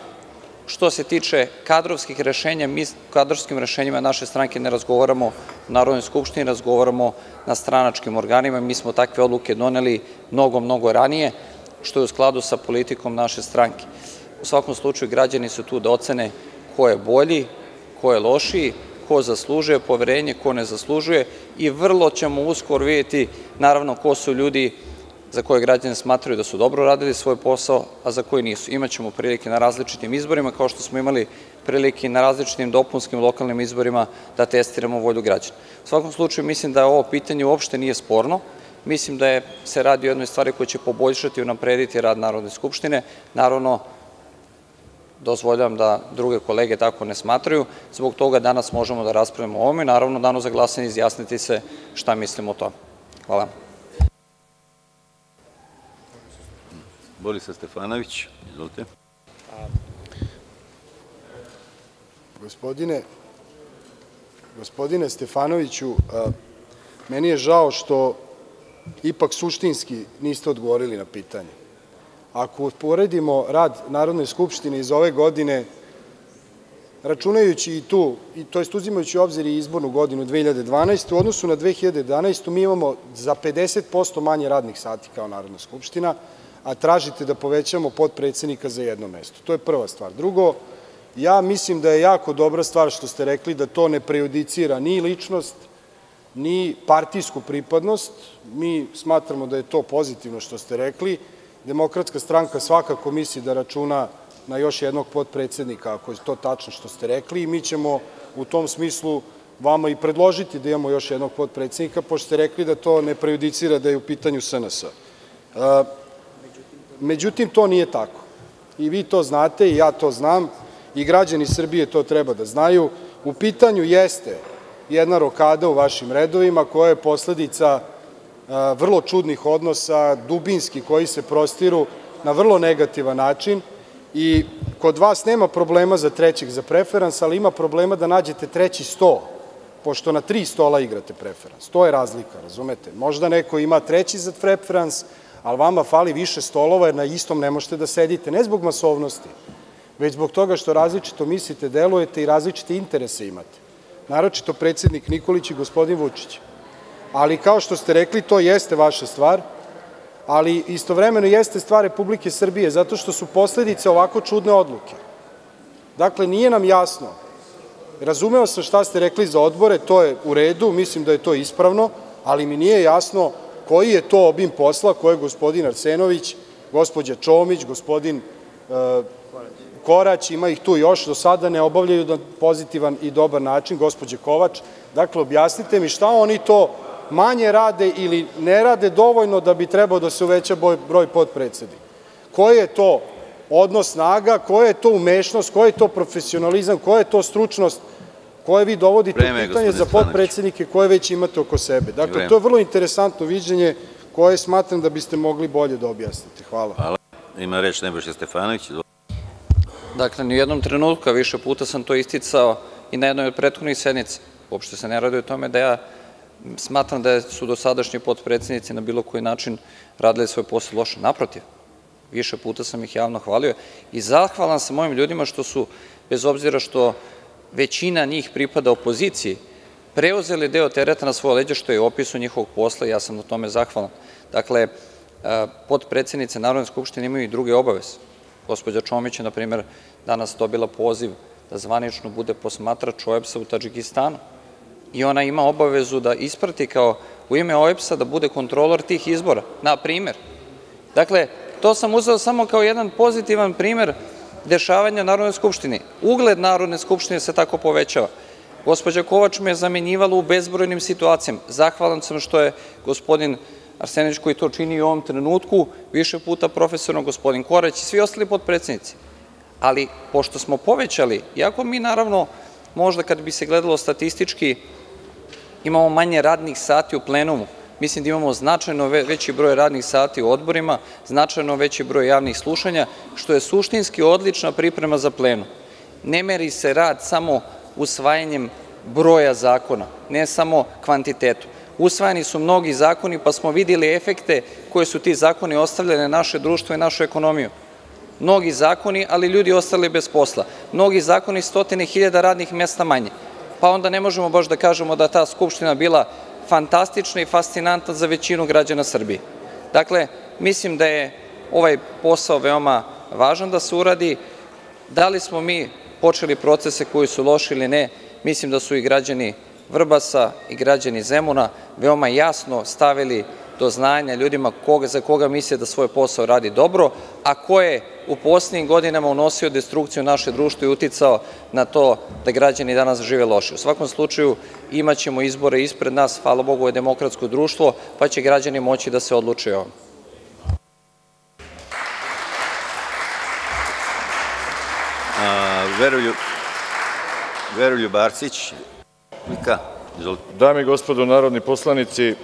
Što se tiče kadrovskih rešenja, mi kadrovskim rešenjima naše stranke ne razgovaramo u Narodnoj skupštini, razgovaramo na stranačkim organima. Mi smo takve odluke doneli mnogo, mnogo ranije, što je u skladu sa politikom naše stranke. U svakom slučaju, građani su tu da ocene ko je bolji, ko je lošiji, ko zaslužuje poverenje, ko ne zaslužuje i vrlo ćemo uskoro videti, ko su ljudi za koje građani smatraju da su dobro radili svoj posao, a za koje nisu. Imaćemo prilike na različitim izborima, kao što smo imali prilike na različitim dopunskim lokalnim izborima da testiramo volju građana. U svakom slučaju, mislim da ovo pitanje uopšte nije sporno. Mislim da se radi o jednoj stvari koja će poboljšati i unaprediti rad Narodne skupštine. Naravno, dozvoljavam da druge kolege tako ne smatraju. Zbog toga danas možemo da raspravimo o ovome i naravno danu za glasanje izjasniti se šta mislimo o tome. Hvala. Borislav Stefanović, izvolite. Gospodine Stefanoviću, meni je žao što ipak suštinski niste odgovorili na pitanje. Ako uporedimo rad Narodne skupštine iz ove godine, računajući i tu, jest uzimajući u obzir i izbornu godinu 2012. u odnosu na 2011. mi imamo za 50% manje radnih sati kao Narodna skupština, a tražite da povećamo potpredsednika za jedno mesto. To je prva stvar. Drugo, ja mislim da je jako dobra stvar što ste rekli da to ne prejudicira ni ličnost, ni partijsku pripadnost. Mi smatramo da je to pozitivno što ste rekli. Demokratska stranka svakako misli da računa na još jednog potpredsednika, ako je to tačno što ste rekli, i mi ćemo u tom smislu vama i predložiti da imamo još jednog potpredsednika, pošto ste rekli da to ne prejudicira da je u pitanju SNS. Međutim, to nije tako. I vi to znate i ja to znam i građani Srbije to treba da znaju. U pitanju jeste jedna rokada u vašim redovima koja je posledica vrlo čudnih odnosa, dubinski koji se prostiru na vrlo negativan način i kod vas nema problema za trećeg za preferans, ali ima problema da nađete treći sto, pošto na tri stola igrate preferans. To je razlika, razumete? Možda neko ima treći za preferans, ali vama fali više stolova jer na istom ne možete da sedite, ne zbog masovnosti, već zbog toga što različito mislite, delujete i različite interese imate. Naročito predsednik Nikolić i gospodin Vučić. Ali kao što ste rekli, to jeste vaša stvar ali istovremeno jeste stvar Republike Srbije, zato što su posledice ovako čudne odluke. Dakle, nije nam jasno, razumeo sam šta ste rekli za odbore, to je u redu, mislim da je to ispravno, ali mi nije jasno koji je to obim posla koje gospodin Arsenović, gospođa Čomić, gospodin e, Korać, ima ih tu još, do sada ne obavljaju na pozitivan i dobar način, gospođa Kovač. Dakle, objasnite mi šta oni to manje rade ili ne rade dovoljno da bi trebao da se uveća broj, potpredsednika. Koji je to odnos snaga, koja je to umešnost, koji je to profesionalizam, koja je to stručnost koje vi dovodite u pitanje za potpredsednike koje već imate oko sebe. Dakle, to je vrlo interesantno viđenje koje smatram da biste mogli bolje da objasnite. Hvala. Hvala. Ima reč Nebojša Stefanović. Dakle, ni u jednom trenutku, a više puta sam to isticao i na jednoj od prethodnih sednica. Uopšte se ne radi o tome da ja smatram da su dosadašnji potpredsednici na bilo koji način radili svoj posao loše. Naprotiv, više puta sam ih javno hvalio i zahvalan sam mojim ljudima što su, bez obzira što većina njih pripada opoziciji, preuzeli deo tereta na svoje leđe, što je u opisu njihovog posla i ja sam na tome zahvalan. Dakle, e, potpredsednice Narodne skupštine imaju i druge obaveze. Gospođa Čomić je, na primer, danas dobila poziv da zvanično bude posmatrač OEBS-a u Tadžikistanu i ona ima obavezu da isprati kao u ime OEBS-a da bude kontrolor tih izbora, na primer. Dakle, to sam uzeo samo kao jedan pozitivan primer dešavanja u Narodnoj skupštini. Ugled Narodne skupštine se tako povećava. Gospođa Kovač me je zamenjivala u bezbrojnim situacijama. Zahvalan sam što je gospodin Arsenović koji to čini u ovom trenutku, više puta profesorno, gospodin Korać i svi ostali potpredsednici. Ali, pošto smo povećali, iako mi naravno, možda kad bi se gledalo statistički, imamo manje radnih sati u plenumu, mislim da imamo značajno ve- veći broj radnih sati u odborima, značajno veći broj javnih slušanja, što je suštinski odlična priprema za plenum. Ne meri se rad samo usvajanjem broja zakona, ne samo kvantitetom. Usvajani su mnogi zakoni, pa smo videli efekte koje su ti zakoni ostavljali na naše društvo i našu ekonomiju. Mnogi zakoni, ali ljudi ostali bez posla. Mnogi zakoni, stotine hiljada radnih mesta manje. Pa onda ne možemo baš da kažemo da ta skupština bila fantastična i fascinantna za većinu građana Srbije. Dakle, mislim da je ovaj posao veoma važan da se uradi. Da li smo mi počeli procese koji su loši ili ne, mislim da su i građani Vrbasa i građani Zemuna veoma jasno stavili do znanja ljudima za koga misle da svoj posao radi dobro, a ko je u poslednjim godinama unosio destrukciju naše društvo i uticao na to da građani danas žive loše. U svakom slučaju imaćemo izbore ispred nas, hvala Bogu, je demokratsko društvo, pa će građani moći da se odluče o ovom. A, Veroljub, Veroljub Arsić. Dame i gospodo narodni poslanici,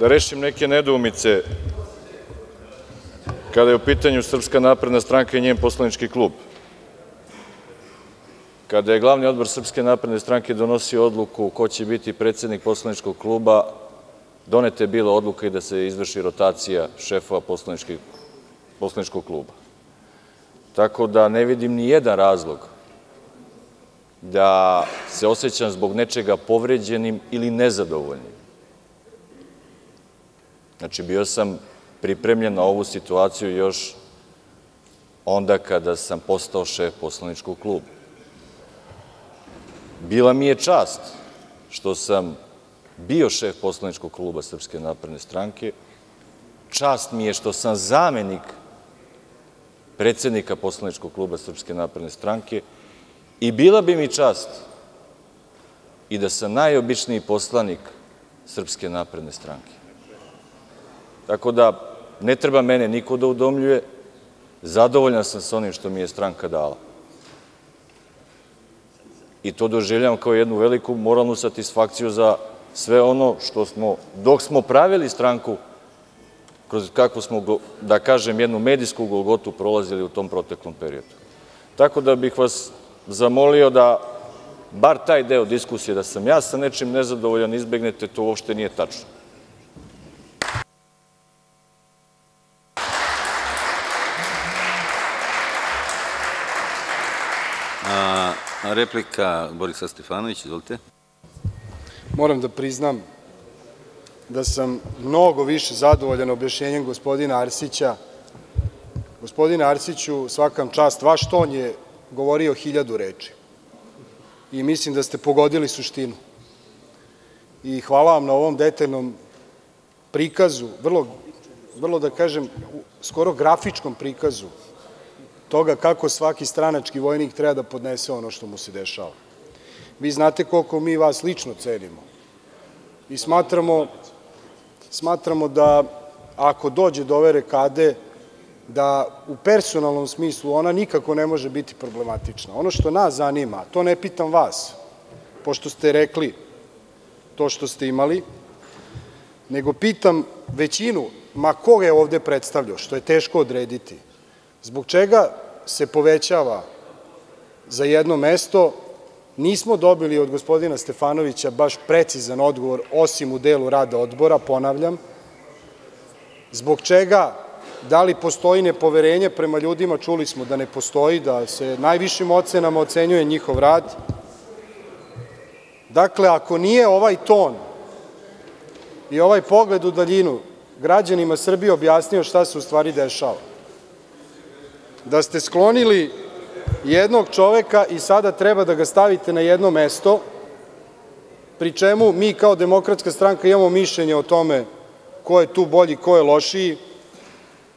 da rešim neke nedoumice kada je u pitanju Srpska napredna stranka i njen poslanički klub. Kada je glavni odbor Srpske napredne stranke donosio odluku ko će biti predsednik poslaničkog kluba, doneta je bila odluka i da se izvrši rotacija šefova poslaničkog kluba. Tako da ne vidim ni jedan razlog da se osjećam zbog nečega povređenim ili nezadovoljnim. Znači, bio sam pripremljen na ovu situaciju još onda kada sam postao šef poslaničkog kluba. Bila mi je čast što sam bio šef poslaničkog kluba Srpske napredne stranke, čast mi je što sam zamenik predsednika poslaničkog kluba Srpske napredne stranke i bila bi mi čast i da sam najobičniji poslanik Srpske napredne stranke. Tako da ne treba mene niko da udomljuje, zadovoljan sam sa onim što mi je stranka dala. I to doživljavam kao jednu veliku moralnu satisfakciju za sve ono što smo, dok smo pravili stranku, kroz kakvu smo, da kažem, jednu medijsku golgotu prolazili u tom proteklom periodu. Tako da bih vas zamolio da bar taj deo diskusije da sam ja sa nečim nezadovoljan izbegnete, to uopšte nije tačno. Replika Borisa Stefanović. Izvolite. Moram da priznam da sam mnogo više zadovoljan objašnjenjem gospodina Arsića. Gospodine Arsiću, svakam čast, vaš ton je govorio hiljadu reči i mislim da ste pogodili suštinu. Hvala vam na ovom detaljnom prikazu, vrlo da kažem, skoro grafičkom prikazu toga kako svaki stranački vojnik treba da podnese ono što mu se dešava. Vi znate koliko mi vas lično cenimo i smatramo da ako dođe do ove rekade, da u personalnom smislu ona nikako ne može biti problematična. Ono što nas zanima, to ne pitam vas, pošto ste rekli to što ste imali, nego pitam većinu, ma ko je ovde predstavljao, što je teško odrediti, zbog čega se povećava za jedno mesto, nismo dobili od gospodina Stefanovića baš precizan odgovor, osim u delu rada odbora, ponavljam, zbog čega, da li postoji nepoverenje prema ljudima, čuli smo da ne postoji, da se najvišim ocenama ocenjuje njihov rad. Dakle, ako nije ovaj ton i ovaj pogled u daljinu građanima Srbije objasnio šta se u stvari dešava, da ste sklonili jednog čoveka i sada treba da ga stavite na jedno mesto, pri čemu mi kao Demokratska stranka imamo mišljenje o tome ko je tu bolji, ko je lošiji,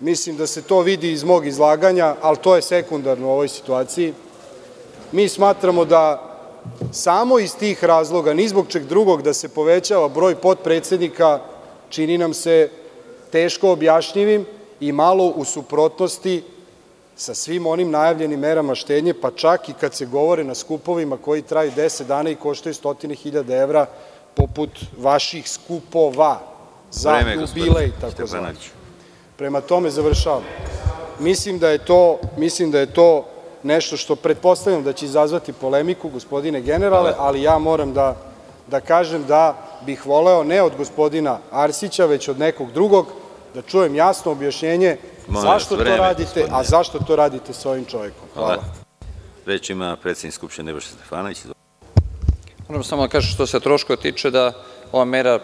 mislim da se to vidi iz mog izlaganja, ali to je sekundarno u ovoj situaciji, mi smatramo da samo iz tih razloga, ni zbog čeg drugog, da se povećava broj potpredsednika, čini nam se teško objašnjivim i malo u suprotnosti sa svim onim najavljenim merama štednje, pa čak i kad se govore na skupovima koji traju 10 dana i koštaju stotine hiljada evra, poput vaših skupova za jubilej tzv. Prema tome, završavam, mislim da je to nešto što pretpostavljam da će izazvati polemiku, gospodine generale, ali ja moram da kažem da bih voleo, ne od gospodina Arsića, već od nekog drugog, da čujem jasno objašnjenje zašto to radite, a zašto to radite sa ovim čovekom. Hvala. Ima predsednik Skupštine Nebojša Stefanović. Moram samo da kažem što se troškova tiče da ova mera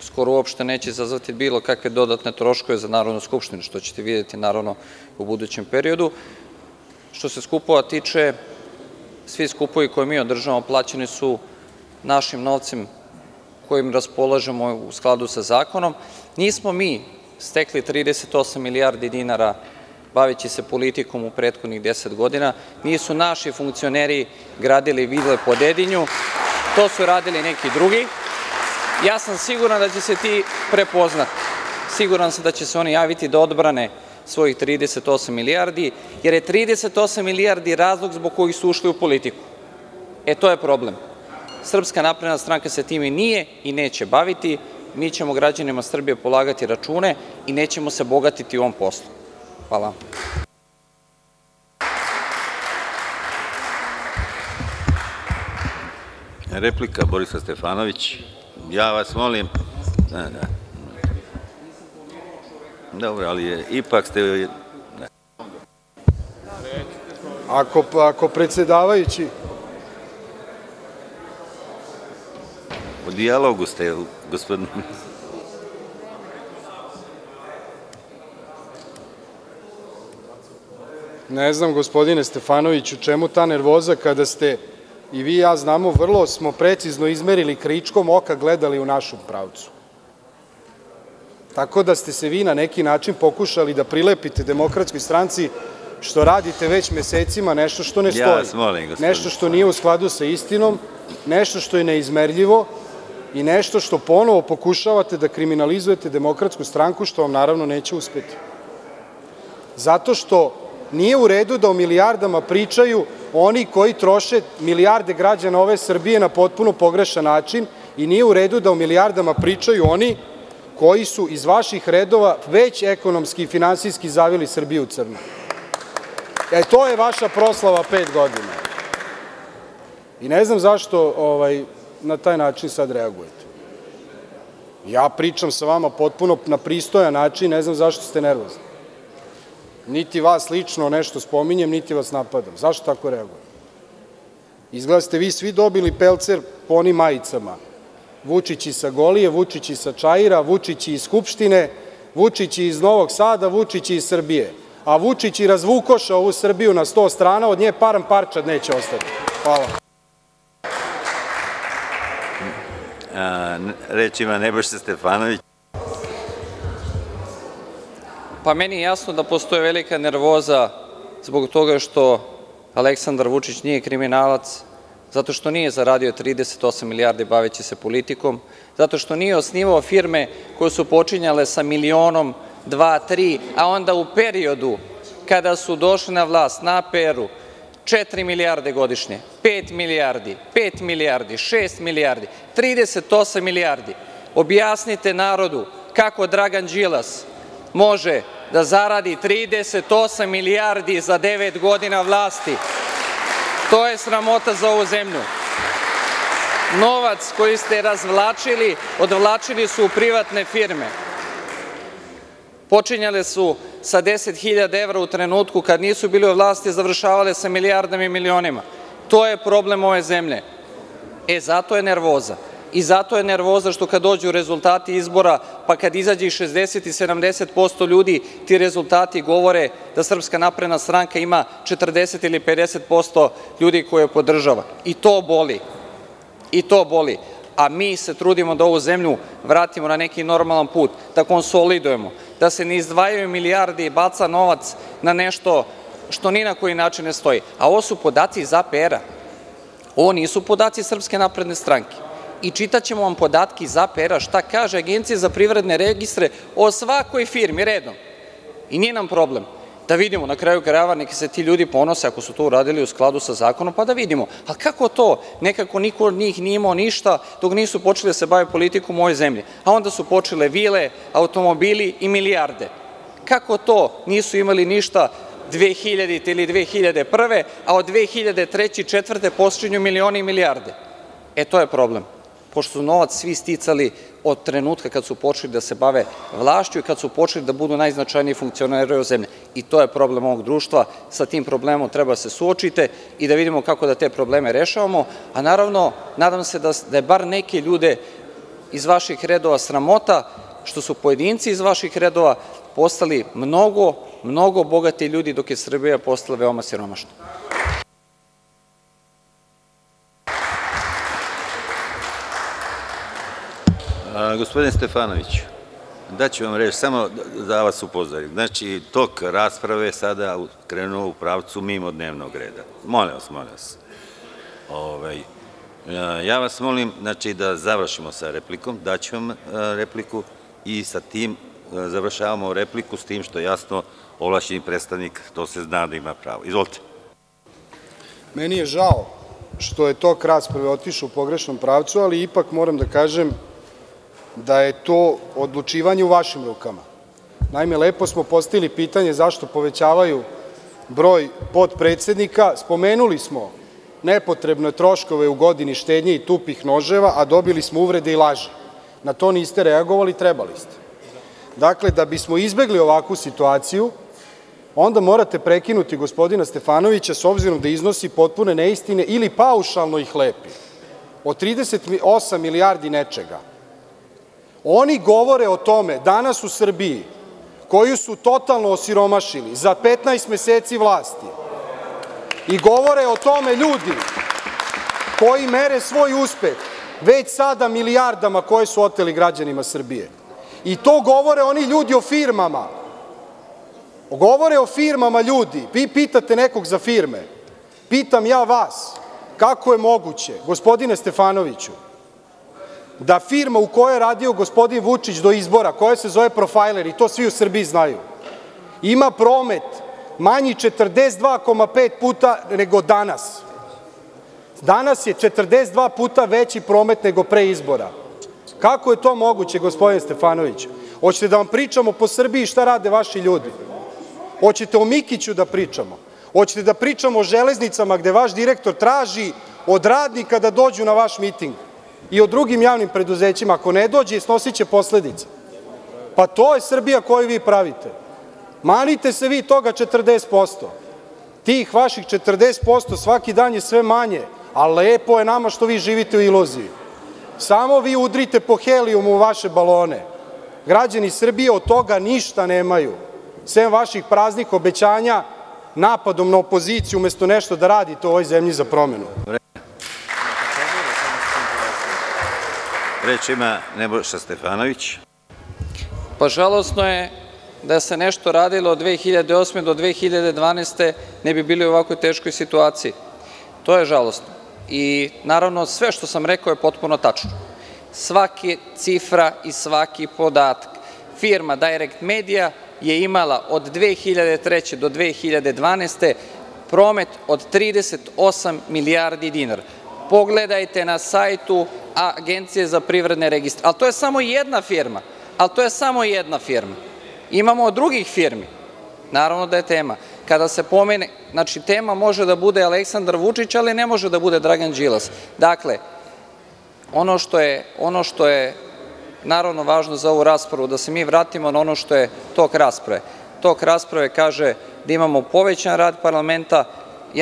skoro uopšte neće izazvati bilo kakve dodatne troškove za Narodnu skupštinu, što ćete videti u budućem periodu. Što se skupova tiče, svi skupovi koje mi održavamo plaćeni su našim novcem kojim raspolažemo u skladu sa zakonom. Nismo mi stekli 38 milijardi dinara baveći se politikom u prethodnih 10 godina, nisu naši funkcioneri gradili vile po Dedinju, to su radili neki drugi. Ja sam siguran da će se ti prepoznati. Siguran sam da će se oni javiti da odbrane svojih 38 milijardi, jer je 38 milijardi razlog zbog kojih su ušli u politiku. E, to je problem. Srpska napredna stranka se time nije i neće baviti. Mi ćemo građanima Srbije polagati račune i nećemo se bogatiti u ovom poslu. Hvala. Replika, Borislav Stefanović. Ja vas molim, dobro, ali ipak ste... Ako predsedavajući... U dijalogu ste, gospodine. Ne znam, gospodine Stefanoviću, čemu ta nervoza kada ste i vi i ja znamo, vrlo smo precizno izmerili kričkom oka gledali u našem pravcu. Tako da ste se vi na neki način pokušali da prilepite Demokratskoj stranci, što radite već mesecima, nešto što ne stoji. Ja vas molim, gospodine. Nešto što nije u skladu sa istinom, nešto što je neizmerljivo i nešto što ponovo pokušavate da kriminalizujete Demokratsku stranku, što vam naravno neće uspeti. Zato što nije u redu da o milijardama pričaju oni koji troše milijarde građana ove Srbije na potpuno pogrešan način i nije u redu da o milijardama pričaju oni koji su iz vaših redova već ekonomski i finansijski zavili Srbiju u crno. E, to je vaša proslava pet godina. I ne znam zašto na taj način sad reagujete. Ja pričam sa vama potpuno na pristojan način, ne znam zašto ste nervozni. Niti vas lično nešto spominjem, niti vas napadam. Zašto tako reagujete? Izgleda da ste vi svi dobili pelcer po onim majicama Vučići sa Golije, Vučići sa Čaira, Vučići iz Skupštine, Vučići iz Novog Sada, Vučići iz Srbije. A Vučići razvukoša ovu Srbiju na sto strana, od nje param parčad neće ostati. Hvala. Reč ima Nebojša Stefanović. Pa meni je jasno da postoje velika nervoza zbog toga što Aleksandar Vučić nije kriminalac, zato što nije zaradio 38 milijardi baveći se politikom, zato što nije osnivao firme koje su počinjale sa milionom, dva, tri, a onda u periodu kada su došli na vlast, na APR-u, 4 milijarde godišnje, 5 milijardi, 5 milijardi, 6 milijardi, 38 milijardi. Objasnite narodu kako Dragan Đilas može da zaradi 38 milijardi za 9 godina vlasti. To je sramota za ovu zemlju. Novac koji ste razvlačili, odvlačili su u privatne firme. Počinjale su sa 10.000 evra u trenutku kad nisu bili u vlasti, završavale sa milijardama i milionima. To je problem ove zemlje. E, zato je nervoza. I zato je nervoza što kad dođu rezultati izbora, pa kad izađe i 60 i 70% ljudi, ti rezultati govore da Srpska napredna stranka ima 40 ili 50% ljudi koje podržava. I to boli. I to boli. A mi se trudimo da ovu zemlju vratimo na neki normalan put, da konsolidujemo, da se ne izdvajaju milijarde i baca novac na nešto što ni na koji način ne stoji. A ovo su podaci iz APR-a. Ovo nisu podaci stranke. I čitaćemo vam podatke iz APR-a šta kaže Agencija za privredne registre o svakoj firmi redom. I nije nam problem. Da vidimo, na kraju krajeva, neka se ti ljudi ponose ako su to uradili u skladu sa zakonom, pa da vidimo. A kako to? Nekako niko od njih nije imao ništa dok nisu počeli da se bave politikom u ovoj zemlji. A onda su počele vile, automobili i milijarde. Kako to nisu imali ništa 2000. ili 2001. a od 2003. i 2004. počinju milioni i milijarde? E, to je problem pošto su novac svi sticali od trenutka kad su počeli da se bave vlašću i kad su počeli da budu najznačajniji funkcioneri ove zemlje. I to je problem ovog društva. Sa tim problemom treba se suočite i da vidimo kako da te probleme rešavamo. A naravno, nadam se da, da je bar neke ljude iz vaših redova sramota što su pojedinci iz vaših redova postali mnogo, mnogo bogati ljudi dok je Srbija postala veoma siromašna. A, gospodine Stefanoviću, daću vam reč samo da vas upozorim. Znači, tok rasprave sada krenuo u pravcu mimo dnevnog reda. Molim vas, molim vas. Ovaj, ja vas molim znači, da završimo sa replikom, daću vam repliku i sa tim završavamo repliku s tim što jasno ovlašćeni predstavnik to se zna da ima pravo. Izvolite. Meni je žao što je tok rasprave otišao u pogrešnom pravcu, ali ipak moram da kažem da je to odlučivanje u vašim rukama. Naime, lepo smo postavili pitanje zašto povećavaju broj podpredsednika, spomenuli smo nepotrebne troškove u godini štednje i tupih noževa, a dobili smo uvrede i laži. Na to niste reagovali, trebali ste. Dakle, da bismo izbegli ovakvu situaciju, onda morate prekinuti gospodina Stefanovića s obzirom da iznosi potpune neistine ili paušalno ih lepi. Od 38 milijardi nečega, Oni govore o tome danas u Srbiji, koju su totalno osiromašili za 15 meseci vlasti i govore o tome ljudi koji mere svoj uspeh već sada milijardama koje su oteli građanima Srbije. I to govore oni ljudi o firmama. Govore o firmama ljudi. Vi pitate nekog za firme. Pitam ja vas, kako je moguće, gospodine Stefanoviću, da firma u kojoj je radio gospodin Vučić do izbora, koja se zove Profiler, i to svi u Srbiji znaju, ima promet manji 42,5 puta nego danas. Danas je 42 puta veći promet nego pre izbora. Kako je to moguće, gospodine Stefanović? Hoćete da vam pričamo po Srbiji šta rade vaši ljudi? Hoćete o Mikiću da pričamo? Hoćete da pričamo o železnicama gde vaš direktor traži od radnika da dođu na vaš miting? I o drugim javnim preduzećima, ako ne dođe, snosiće posledice. Pa to je Srbija koju vi pravite. Manite se vi toga 40%. Tih vaših 40% svaki dan je sve manje, a lepo je nama što vi živite u iluziji. Samo vi udrite po helijumu u vaše balone. Građani Srbije od toga ništa nemaju, sem vaših praznih obećanja napadom na opoziciju umesto nešto da radite u ovoj zemlji za promenu. Reč ima Nebojša Stefanović. Pa žalosno je da se nešto radilo od 2008. do 2012. ne bi bili u ovako teškoj situaciji. To je žalostno. I naravno sve što sam rekao je potpuno tačno. Svaki cifra i svaki podatak. Firma Direct Media je imala od 2003. do 2012. promet od 38 milijardi dinara. Pogledajte na sajtu Agencije za privredne registre. Ali to je samo jedna firma. Ali to je samo jedna firma. Imamo drugih firmi. Naravno da je tema. Kada se pomene, znači tema može da bude Aleksandar Vučić, ali ne može da bude Dragan Đilas. Dakle, ono što je, ono što je naravno važno za ovu raspravu, da se mi vratimo na ono što je tok rasprave. Tok rasprave kaže da imamo povećan rad parlamenta,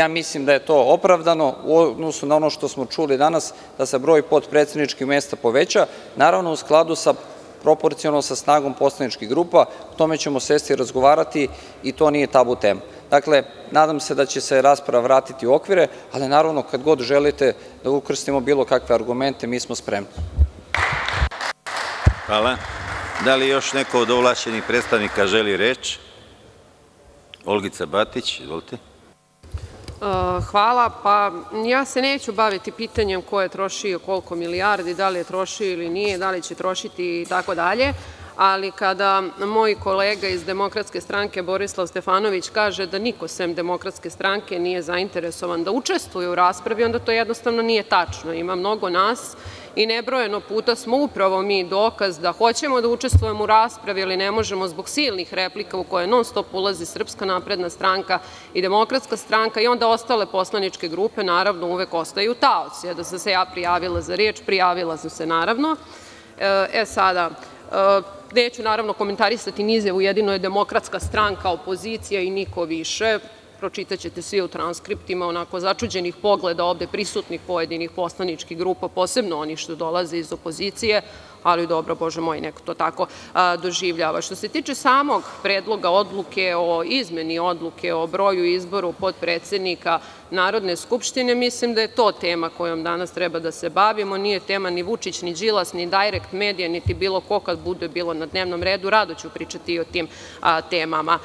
mislim da je to opravdano u odnosu na ono što smo čuli danas, da se broj potpredsedničkih mesta poveća, naravno u skladu sa proporcionalno sa snagom poslaničkih grupa, o tome ćemo sesti i razgovarati i to nije tabu tema. Dakle, nadam se da će se rasprava vratiti u okvire, ali naravno kad god želite da ukrstimo bilo kakve argumente, mi smo spremni. Hvala. Da li još neko od ovlašćenih predstavnika želi reč? Olgica Batić, izvolite. Uh, Hvala. Pa ja se neću baviti pitanjem ko je trošio koliko milijardi, da li je trošio ili nije, da li će trošiti i tako dalje, ali kada moj kolega iz Demokratske stranke Borislav Stefanović kaže da niko sem Demokratske stranke nije zainteresovan da učestvuje u raspravi, onda to jednostavno nije tačno. Ima mnogo nas i nebrojeno puta smo upravo mi dokaz da hoćemo da učestvujemo u raspravi, ali ne možemo zbog silnih replika u koje non stop ulazi Srpska napredna stranka i Demokratska stranka i onda ostale poslaničke grupe naravno uvek ostaju taoci. Da sam se ja prijavila za reč, prijavila sam se naravno. E sada, neću naravno komentarisati ni izjavu, jedino je Demokratska stranka opozicija i niko više pročitaćete svi u transkriptima onako začuđenih pogleda ovde prisutnih pojedinih poslaničkih grupa, posebno onih što dolaze iz opozicije, ali dobro, bože moj, neko to tako doživljava. Što se tiče samog predloga odluke o izmeni odluke o broju izboru podpredsednika Narodne skupštine, mislim da je to tema kojom danas treba da se bavimo. Nije tema ni Vučić, ni Đilas, ni Direct Media, niti bilo ko kad bude bilo na dnevnom redu. Rado ću pričati i o tim temama.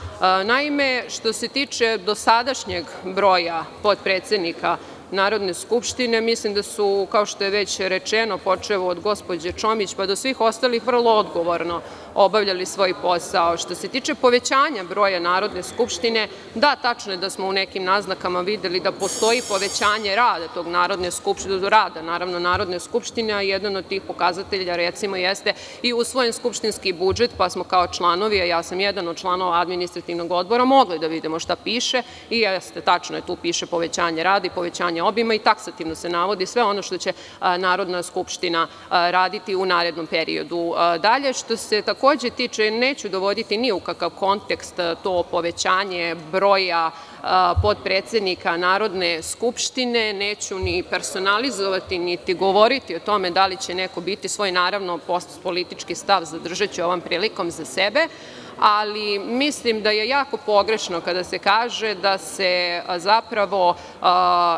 Naime, što se tiče dosadašnjeg broja podpredsednika Narodne skupštine. Mislim da su, kao što je već rečeno, počevo od gospođe Čomić pa do svih ostalih, vrlo odgovorno obavljali svoj posao. Što se tiče povećanja broja Narodne skupštine, da, tačno je da smo u nekim naznakama videli da postoji povećanje rada tog Narodne skupštine, rada naravno Narodne skupštine, a jedan od tih pokazatelja recimo jeste i usvojen skupštinski budžet, pa smo kao članovi, a ja sam jedan od članova administrativnog odbora, mogli da vidimo šta piše i jeste, tačno je, tu piše povećanje rada i povećanje obima i taksativno se navodi sve ono što će Narodna skupština raditi u narednom periodu. Dalje, što se takođe tiče, neću dovoditi ni u kakav kontekst to povećanje broja podpredsednika Narodne skupštine, neću ni personalizovati, niti govoriti o tome da li će neko biti svoj, naravno, politički stav zadržaću ovom prilikom za sebe, ali mislim da je jako pogrešno kada se kaže da se zapravo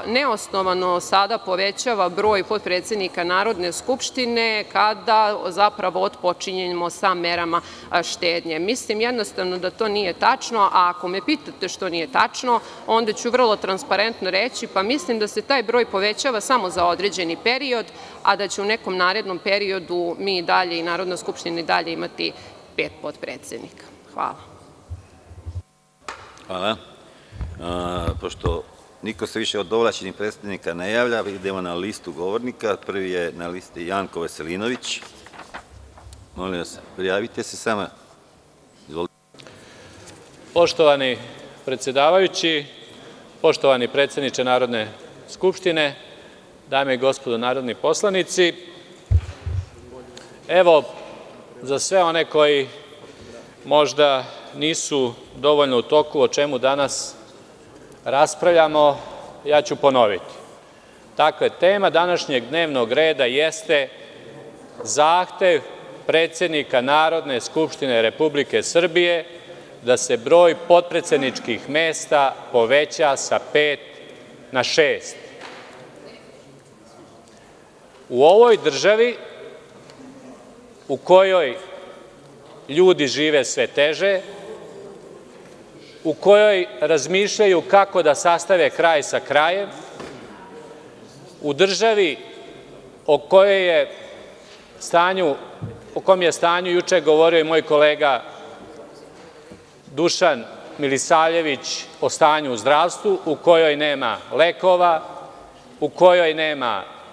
neosnovano sada povećava broj potpredsednika Narodne skupštine kada zapravo otpočinjemo sa merama štednje. Mislim jednostavno da to nije tačno, a ako me pitate što nije tačno, onda ću vrlo transparentno reći, pa mislim da se taj broj povećava samo za određeni period, a da će u nekom narednom periodu mi dalje i Narodna skupština i dalje imati pet potpredsednika. Hvala. Hvala. Pošto niko se više od ovlašćenih predstavnika ne javlja, idemo na listu govornika. Prvi je na listi Janko Veselinović. Molim vas, prijavite se samo. Izvolite. Poštovani predsedavajući, poštovani predsedniče Narodne skupštine, dame i gospodo narodni poslanici, evo, za sve one koji možda nisu dovoljno u toku o čemu danas raspravljamo, ja ću ponoviti. Dakle, tema današnjeg dnevnog reda jeste zahtev predsednika Narodne skupštine Republike Srbije da se broj potpredsedničkih mesta poveća sa pet na šest. U kojoj ljudi žive sve teže, u kojoj razmišljaju kako da sastave kraj sa krajem, u državi o kom je stanju juče govorio i moj kolega Dušan Milisavljević, o stanju u zdravstvu, u kojoj nema lekova, u kojoj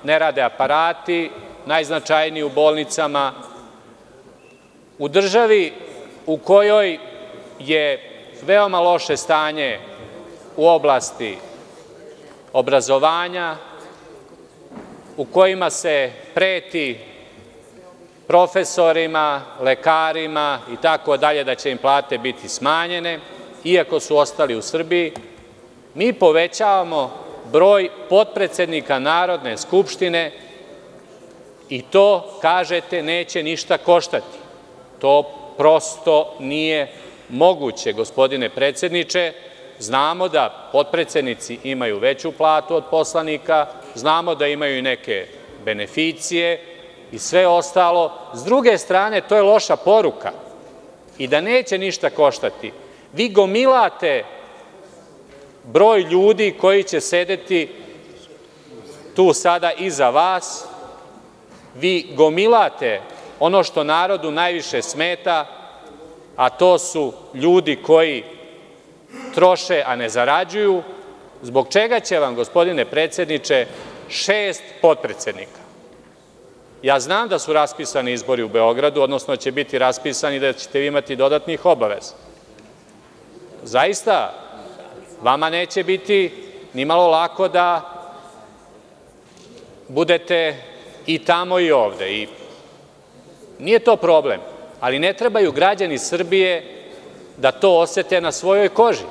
ne rade aparati najznačajniji u bolnicama, u državi u kojoj je veoma loše stanje u oblasti obrazovanja, u kojima se preti profesorima, lekarima itd. da će im plate biti smanjene, iako su ostali u Srbiji, mi povećavamo broj potpredsednika Narodne skupštine i to, kažete, neće ništa koštati. To prosto nije moguće, gospodine predsedniče. Znamo da potpredsednici imaju veću platu od poslanika, znamo da imaju i neke beneficije i sve ostalo. S druge strane, to je loša poruka i da neće ništa koštati. Vi gomilate broj ljudi koji će sedeti tu sada iza vas, vi gomilate ono što narodu najviše smeta, a to su ljudi koji troše, a ne zarađuju, zbog čega će vam, gospodine predsedniče, šest potpredsednika? Ja znam da su raspisani izbori u Beogradu, odnosno će biti raspisani i da ćete imati dodatnih obaveza. Zaista, vama neće biti ni malo lako da budete i tamo i ovde. Nije to problem, ali ne trebaju građani Srbije da to osete na svojoj koži.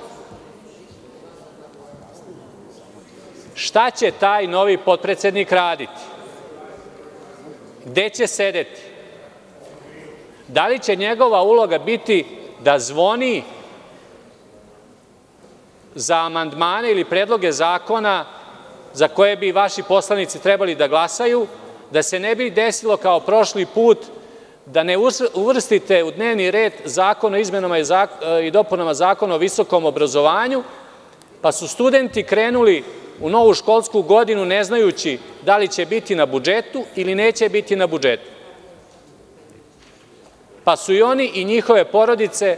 Šta će taj novi potpredsednik raditi? Gde će sedeti? Da li će njegova uloga biti da zvoni za amandmane ili predloge zakona za koje bi vaši poslanici trebali da glasaju, da se ne bi desilo kao prošli put da ne uvrstite u dnevni red zakon o izmenama i dopunama Zakona o visokom obrazovanju, pa su studenti krenuli u novu školsku godinu ne znajući da li će biti na budžetu ili neće biti na budžetu, pa su i oni i njihove porodice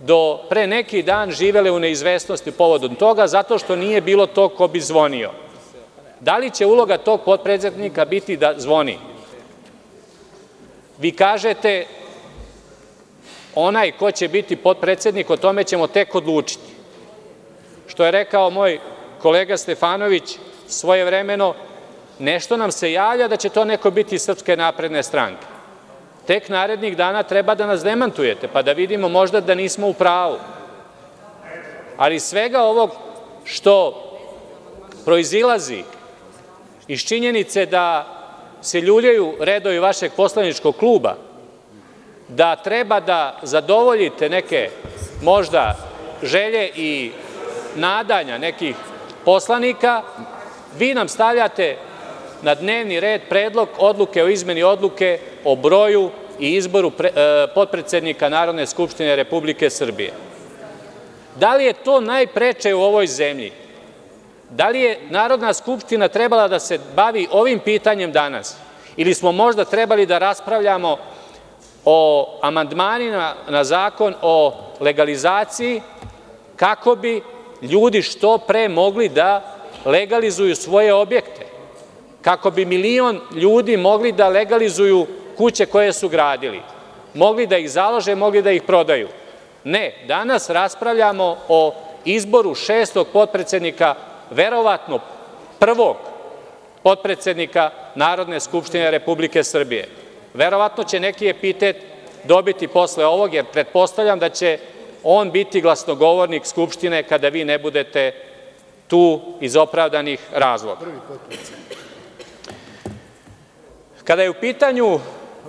do pre neki dan živele u neizvesnosti povodom toga, zato što nije bilo tog ko bi zvonio. Da li će uloga tog potpredsednika biti da zvoni? Vi kažete onaj ko će biti potpredsednik, o tome ćemo tek odlučiti. Što je rekao moj kolega Stefanović svojevremeno, nešto nam se javlja da će to neko biti iz stranke. Tek narednih dana treba da nas demantujete, pa da vidimo možda da nismo u pravu. Ali svega ovog što proizilazi iz činjenice da se ljuljaju redovi vašeg poslaničkog kluba, da treba da zadovoljite neke možda želje i nadanja nekih poslanika, vi nam stavljate na dnevni red Predlog odluke o izmeni Odluke o broju i izboru potpredsednika Narodne skupštine Republike Srbije. Da li je to najpreče u ovoj zemlji? Da li je Narodna skupština trebala da se bavi ovim pitanjem danas? Ili smo možda trebali da raspravljamo o amandmanima na Zakon o legalizaciji kako bi ljudi što pre mogli da legalizuju svoje objekte, kako bi milion ljudi mogli da legalizuju kuće koje su gradili, mogli da ih založe, mogli da ih prodaju? Ne, danas raspravljamo o izboru šestog potpredsednika, verovatno prvog potpredsednika Narodne skupštine Republike Srbije. Verovatno će neki epitet dobiti posle ovog, jer pretpostavljam da će on biti glasnogovornik Skupštine kada vi ne budete tu iz opravdanih razloga. Kada je u pitanju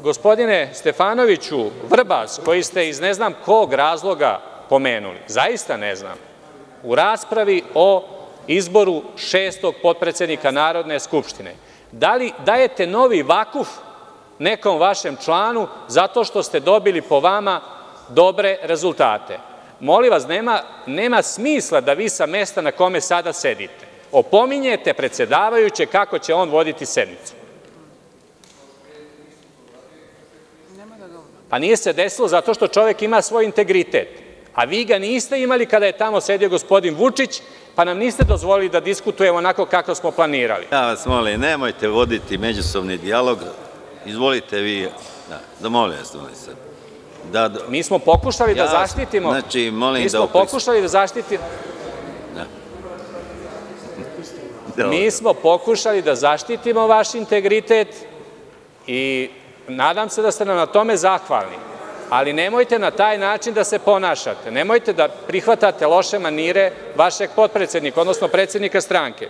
gospodine Stefanoviću, Vrbas, koji ste iz ne znam kog razloga pomenuli, zaista ne znam, u raspravi o izboru šestog potpredsednika Narodne skupštine, da li dajete novi vakuf nekom vašem članu zato što ste dobili, po vama, dobre rezultate? Molim vas, nema smisla da vi sa mesta na kome sada sedite opominjete predsedavajućeg kako će on voditi sednicu. Nije se desilo zato što čovek ima svoj integritet, a vi ga niste imali kada je tamo sedeo gospodin Vučić, pa nam niste dozvolili da diskutujemo onako kako smo planirali. Ja vas molim, nemojte voditi međusobni dijalog, izvolite vi, molim vas. Mi smo pokušali da zaštitimo, Znači, molim mi smo pokušali da zaštitimo, (laughs) mi smo pokušali da zaštitimo vaš integritet i nadam se da ste nam na tome zahvalni, ali nemojte na taj način da se ponašate, nemojte da prihvatate loše manire vašeg potpredsednika, odnosno predsednika stranke.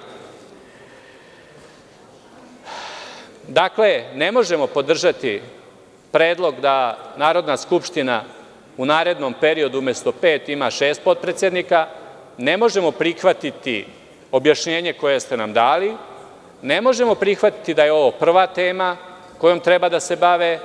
Dakle, ne možemo podržati predlog da Narodna skupština u narednom periodu umesto pet ima šest potpredsednika, ne možemo prihvatiti objašnjenje koje ste nam dali, ne možemo prihvatiti da je ovo prva tema kojom treba da se bave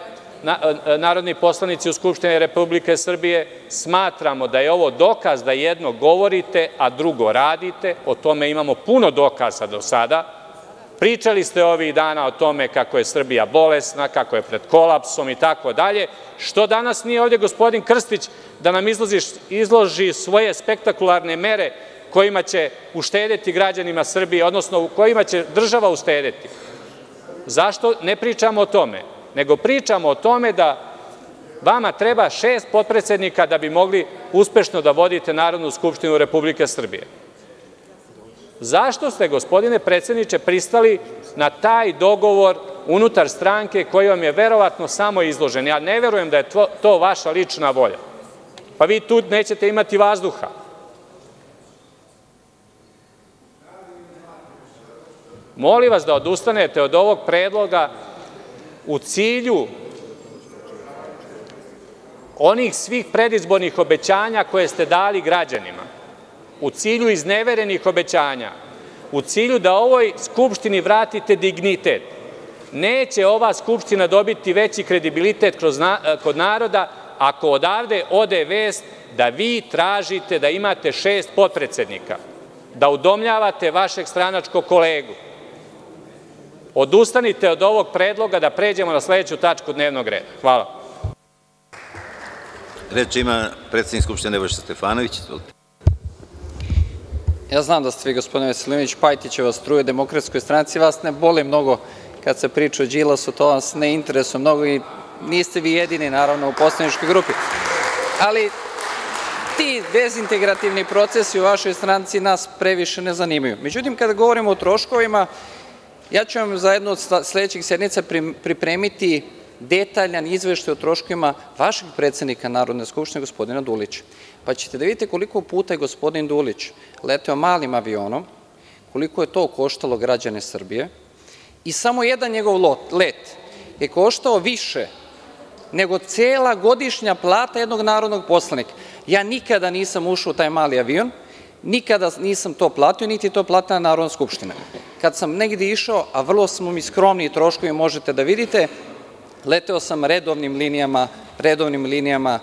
narodni poslanici u Skupštini Republike Srbije, smatramo da je ovo dokaz da jedno govorite, a drugo radite, o tome imamo puno dokaza do sada, pričali ste ovih dana o tome kako je Srbija bolesna, kako je pred kolapsom itd, što danas nije ovde gospodin Krstić da nam izloži svoje spektakularne mere kojima će uštedeti građanima Srbije, odnosno u kojima će država uštedeti. Zašto ne pričamo o tome, nego pričamo o tome da vama treba šest potpredsednika da bi mogli uspešno da vodite Narodnu skupštinu Republike Srbije. Zašto ste, gospodine predsedniče, pristali na taj dogovor unutar stranke koji vam je verovatno samo izložen? Ja ne verujem da je to vaša lična volja. Pa vi tu nećete imati vazduha. Molim vas da odustanete od ovog predloga u cilju onih svih predizbornih obećanja koje ste dali građanima, u cilju izneverenih obećanja, u cilju da ovoj Skupštini vratite dignitet. Neće ova Skupština dobiti veći kredibilitet kod naroda ako odavde ode vest da vi tražite da imate šest potpredsednika, da udomljavate vašeg stranačkog kolegu. Odustanite od ovog predloga da pređemo na sledeću tačku dnevnog reda. Hvala. Reč ima predsednik Skupštine Nebojša Stefanović. Izvolite. Ja znam da ste vi, gospodine Veselinović, Pajtićeva struja demokratskoj stranci, vas ne boli mnogo kad se priča o Đilasu, to vas ne interesuje mnogo i niste vi jedini, naravno, u poslaničkoj grupi. Ali, ti dezintegrativni procesi u vašoj stranci nas previše ne zanimaju. Međutim, kada govorimo o troškovima, ja ću vam za jednu od sledećih sednica pripremiti detaljan izveštaj o troškovima vašeg predsednika Narodne skupštine, gospodina Dulića, pa ćete da vidite koliko puta je gospodin Dulić leteo malim avionom, koliko je to koštalo građane Srbije i samo jedan njegov let je koštao više nego cela godišnja plata jednog narodnog poslanika. Ja nikada nisam ušao u taj mali avion, nikada nisam to platio, niti je to platila Narodna skupština. Kad sam negde išao, a vrlo smo mi skromni troškovi, možete da vidite, leteo sam redovnim linijama, redovnim linijama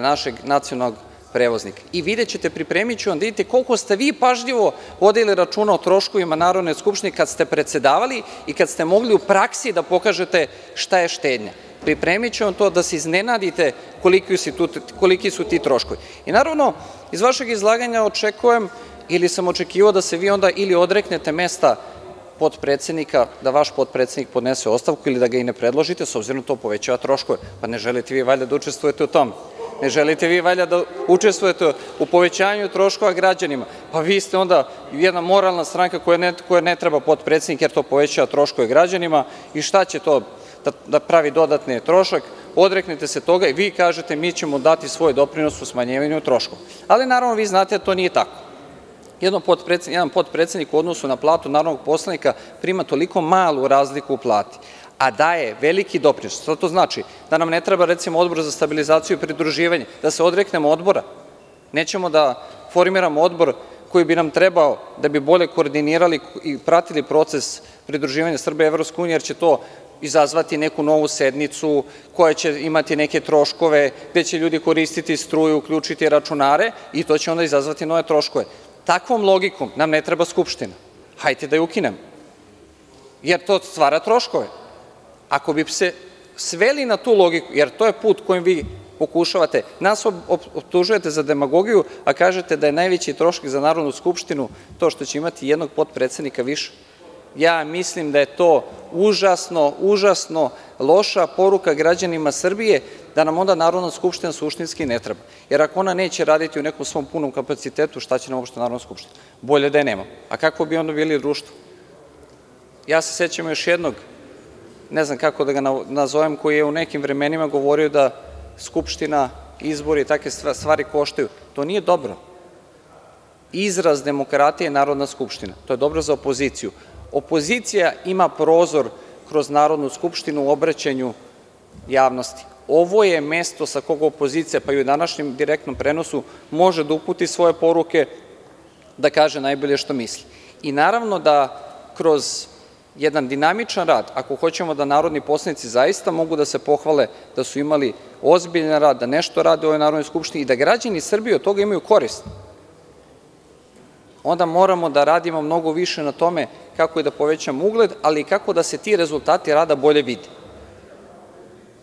našeg nacionalnog prevoznika. I videćete, pripremiću vam da vidite koliko ste vi pažljivo vodili računa o troškovima Narodne skupštine kad ste predsedavali i kad ste mogli u praksi da pokažete šta je štednja. Pripremiću vam to da se iznenadite koliki su ti troškovi. I naravno, iz vašeg izlaganja očekujem ili sam očekivao da se vi onda ili odreknete mesta potpredsednika, da vaš potpredsednik podnese ostavku ili da ga i ne predložite, s obzirom da to povećava troškove. Pa ne želite vi valjda da učestvujete u tome. Ne želite vi valjda da učestvujete u povećanju troškova građanima. Pa vi ste onda jedna moralna stranka koja ne treba potpredsednik jer to povećava troškove građanima i šta će to da pravi dodatni trošak, odreknete se toga i vi kažete mi ćemo dati svoj doprinos u smanjivanju troškova. Ali naravno vi znate da to nije tako. Jedan potpredsednik u odnosu na platu narodnog poslanika prima toliko malu razliku u plati, a daje veliki doprinos. Šta to znači? Da nam ne treba, recimo, odbor za stabilizaciju i pridruživanje, da se odreknemo odbora. Nećemo da formiramo odbor koji bi nam trebao da bi bolje koordinirali i pratili proces pridruživanja Srbije EU, jer će to izazvati neku novu sednicu koja će imati neke troškove, gde će ljudi koristiti struju, uključiti računare i to će onda izazvati nove troškove. Takvom logikom nam ne treba Skupština. Hajde da je ukinemo, jer to stvara troškove. Ako bi se sveli na tu logiku, jer to je put kojim vi pokušavate, nas optužujete za demagogiju, a kažete da je najveći trošak za Narodnu skupštinu to što će imati jednog potpredsednika više. Ja mislim da je to užasno, užasno loša poruka građanima Srbije, da nam onda Narodna skupština suštinski ne treba. Jer ako ona neće raditi u nekom svom punom kapacitetu, šta će nam uopšte Narodna skupština? Bolje da je nema. A kako bi onda bili društvo? Ja se sećam još jednog, ne znam kako da ga nazovem, koji je u nekim vremenima govorio da Skupština, izbori i takve stvari koštaju. To nije dobro. Izraz demokratije je Narodna skupština. To je dobro za opoziciju. Opozicija ima prozor kroz Narodnu skupštinu u obraćanju javnosti. Ovo je mesto sa kog opozicija, pa i u današnjem direktnom prenosu, može da uputi svoje poruke, da kaže najbolje što misli. I naravno da kroz jedan dinamičan rad, ako hoćemo da narodni poslanici zaista mogu da se pohvale da su imali ozbiljan rad, da nešto rade u ovoj Narodnoj skupštini i da građani Srbije od toga imaju korist, onda moramo da radimo mnogo više na tome kako da povećamo ugled, ali i kako da se ti rezultati rada bolje vide.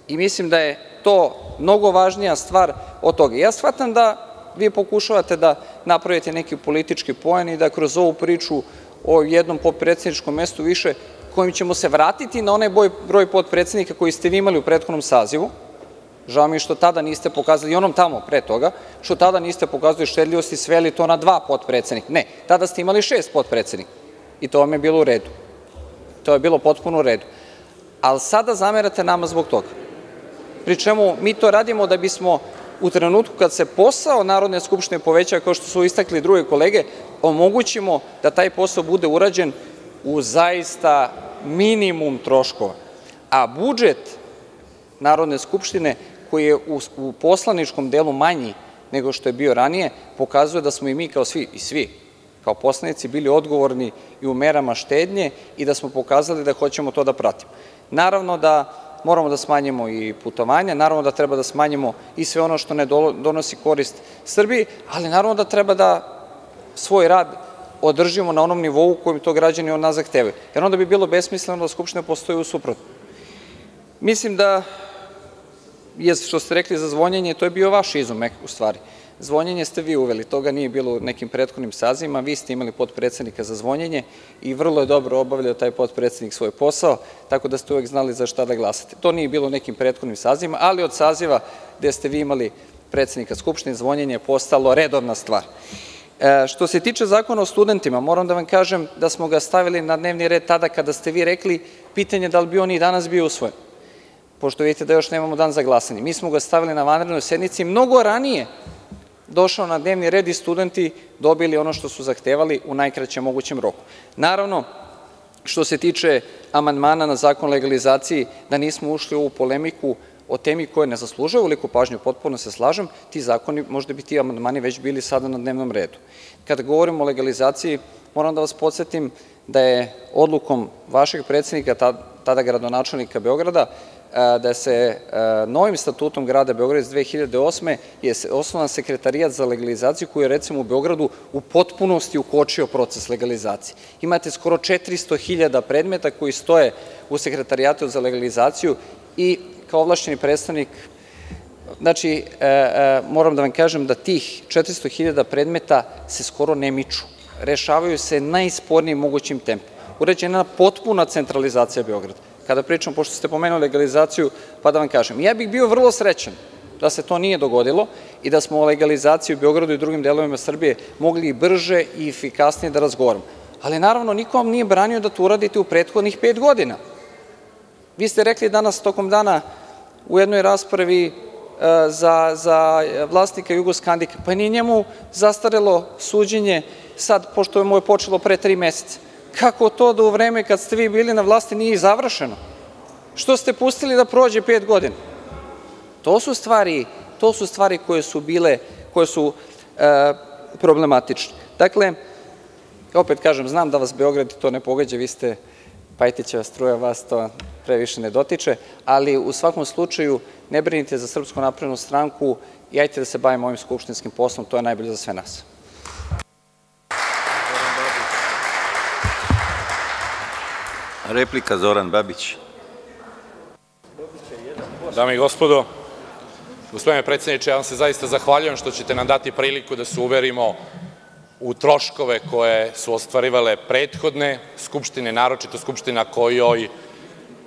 Mislim da je to mnogo važnija stvar od toga. Ja shvatam da vi pokušavate da napravite neki politički poen i da kroz ovu priču o jednom potpredsedničkom mestu više, kojim ćemo se vratiti na onaj broj potpredsednika koji ste vi imali u prethodnom sazivu, žao mi je što tada niste pokazali, i onom tamo pre toga, što tada niste pokazali štedljivost i sveli to na dva potpredsednika. Ne, tada ste imali šest potpredsednika i to vam je bilo u redu. To je bilo potpuno u redu. Ali sada zamerate nama zbog toga. Pri čemu mi to radimo da bismo u trenutku kad se posao Narodne skupštine poveća, kao što su istakli druge kolege, omogućimo da taj posao bude urađen u zaista minimum troškova. A budžet Narodne skupštine, koji je u poslaničkom delu manji nego što je bio ranije, pokazuje da smo i mi kao svi, i svi, kao poslanici bili odgovorni i u merama štednje i da smo pokazali da hoćemo to da pratimo. Naravno da moramo da smanjimo i putovanja, naravno da treba da smanjimo i sve ono što ne donosi korist Srbiji, ali naravno da treba da svoj rad održimo na onom nivou kojim to građani od nas zahtevaju. Jer onda bi bilo besmisleno da Skupština postoji u suprotno. Što ste rekli za zvonjenje, to je bio vaš izum, u stvari. Zvonjenje ste vi uveli, toga nije bilo u nekim prethodnim sazivima, vi ste imali potpredsednika za zvonjenje i vrlo je dobro obavljao taj potpredsednik svoj posao, tako da ste uvek znali za šta da glasate. To nije bilo u nekim prethodnim sazivima, ali od saziva gde ste vi imali predsednika Skupštine, zvonjenje je postalo redovna stvar. E, što se tiče zakona o studentima, moram da vam kažem da smo ga stavili na dnevni red tada kada ste vi rekli pitanje da li bi on i danas bio usvojen, pošto vidite da još nemamo dan za glasanje. Mi smo ga stavili na vanrednoj sednici mnogo ranije došao na dnevni red i studenti dobili ono što su zahtevali u najkraćem mogućem roku. Naravno, što se tiče amandmana na zakon o legalizaciji, da nismo ušli u ovu polemiku o temi koja ne zaslužuje ovoliku pažnju, potpuno se slažem, ti zakoni, možda bi ti amandmani već bili sada na dnevnom redu. Kada govorimo o legalizaciji, moram da vas podsjetim da je odlukom vašeg predsednika, tada gradonačelnika Beograda, da se novim statutom grada Beograda iz 2008. je osnovan sekretarijat za legalizaciju koji je recimo u Beogradu u potpunosti ukočio proces legalizacije. Imate skoro 400.000 predmeta koji stoje u sekretarijatu za legalizaciju i kao ovlašćeni predstavnik Znači, moram da vam kažem da tih 400.000 predmeta se skoro ne miču. Rešavaju se najspornijim mogućim tempom. Uređena je potpuna centralizacija Beograda kada pričam, pošto ste pomenuli legalizaciju, pa da vam kažem. Ja bih bio vrlo srećan da se to nije dogodilo i da smo o legalizaciji u Beogradu i drugim delovima Srbije mogli brže i efikasnije da razgovaramo. Ali naravno, niko vam nije branio da to uradite u prethodnih pet godina. Vi ste rekli danas tokom dana u jednoj raspravi za, za vlasnika Jugoskandika, pa nije njemu zastarelo suđenje sad, pošto mu je počelo pre tri meseca. Kako to da u vreme kad ste vi bili na vlasti nije završeno? Što ste pustili da prođe pet godina? To su stvari, to su stvari koje su bile, koje su e, problematične. Dakle, opet kažem, znam da vas Beograd to ne pogađa, vi ste Pajtićeva struja, vas to previše ne dotiče, ali u svakom slučaju ne brinite za Srpsku naprednu stranku i ajte da se bavimo ovim skupštinskim poslom, to je najbolje za sve nas. Replika Zoran Babić. Dame i gospodo, gospodine predsedniče, ja vam se zaista zahvaljujem što ćete nam dati priliku da se uverimo u troškove koje su ostvarivale prethodne skupštine, naročito skupština kojoj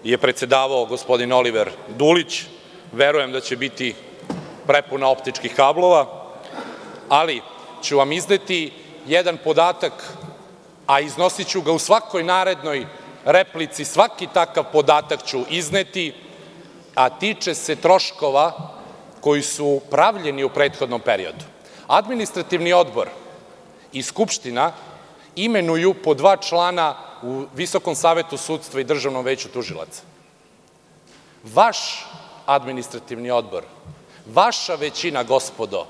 je predsedavao gospodin Oliver Dulić. Verujem da će biti prepuna optičkih kablova, ali ću vam izneti jedan podatak, a iznosiću ga u svakoj narednoj replici, svaki takav podatak ću izneti, a tiče se troškova koji su pravljeni u prethodnom periodu. Administrativni odbor i Skupština imenuju po dva člana u Visokom savetu sudstva i Državnom veću tužilaca. Vaš administrativni odbor, vaša većina, gospodo,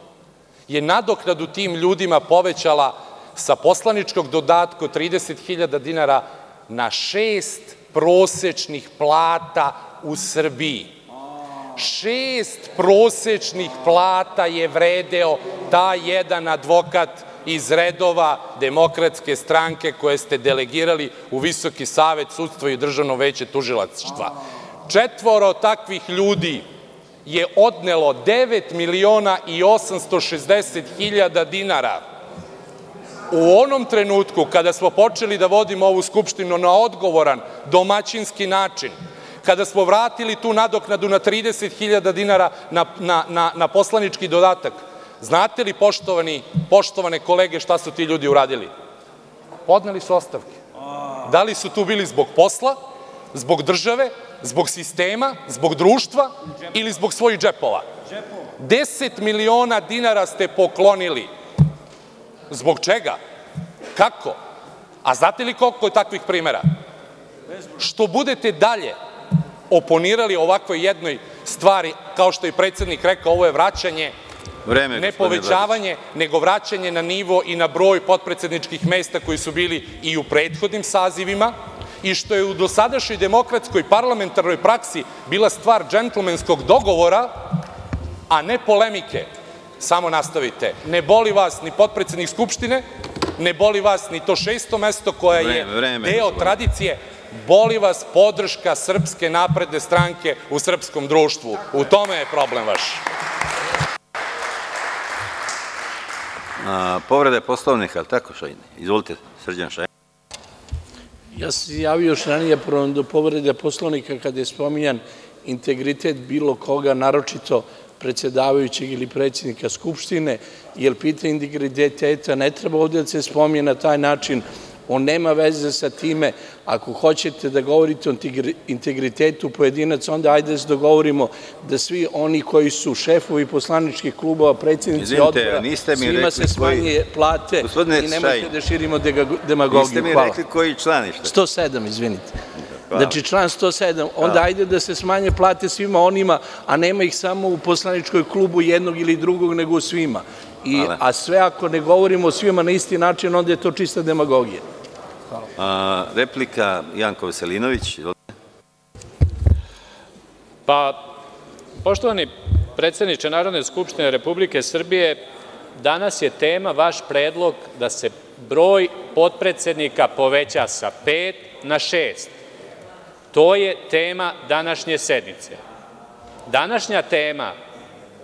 je nadoknadu tim ljudima povećala sa poslaničkog dodatka od 30.000 dinara na šest prosečnih plata u Srbiji. Šest prosečnih plata je vredeo taj jedan advokat iz redova Demokratske stranke koje ste delegirali u Visoki savet sudstva i Državno veće tužilaštva. Četvoro takvih ljudi je odnelo 9 miliona i 860 hiljada dinara u onom trenutku kada smo počeli da vodimo ovu skupštinu na odgovoran, domaćinski način, kada smo vratili tu nadoknadu na 30.000 dinara na, poslanički dodatak, znate li, poštovane kolege, šta su ti ljudi uradili? Podneli su ostavke. Da li su tu bili zbog posla, zbog države, zbog sistema, zbog društva ili zbog svojih džepova? 10 miliona dinara ste poklonili. Zbog čega? Kako? A znate li koliko je takvih primera? Što budete dalje oponirali ovakvoj jednoj stvari, kao što je predsednik rekao, ovo je vraćanje, ne povećavanje, nego vraćanje na nivo i na broj potpredsedničkih mesta koji su bili i u prethodnim sazivima i što je u dosadašnjoj demokratskoj parlamentarnoj praksi bila stvar džentlmenskog dogovora, a ne polemike. Samo nastavite. Ne boli vas ni potpredsednik Skupštine, ne boli vas ni to šesto mesto koje je Vreme, vreme, deo tradicije, boli vas podrška Srpske napredne stranke u srpskom društvu. U tome je problem vaš. A, povreda Poslovnika, ali tako Šajn? Izvolite, Srđan Šajn. Ja sam se javio još ranije do povrede poslovnika kada je spominjan integritet bilo koga, naročito predsedavajućeg ili predsednika Skupštine, jer pitanje integriteta ne treba ovde da se spominje na taj način, on nema veze sa time. Ako hoćete da govorite o integri- integritetu pojedinaca, onda ajde da se dogovorimo da svi oni koji su šefovi poslaničkih klubova, predsednici Izvinite, odbora, niste mi svima se smanje koji- plate i nemojte da širimo demagogiju. Niste mi rekli koji član i šta? 107, izvinite. Hvala. Znači, član 107. Onda ajde da se smanje plate svima onima, a nema ih samo u poslaničkoj klubu jednog ili drugog, nego u svima. A sve ako ne govorimo o svima na isti način, onda je to čista demagogija. A, replika Janko Veselinović. Pa, poštovani predsedniče Narodne skupštine Republike Srbije, danas je tema vaš predlog da se broj potpredsednika poveća sa pet na šest. To je tema današnje sednice. Današnja tema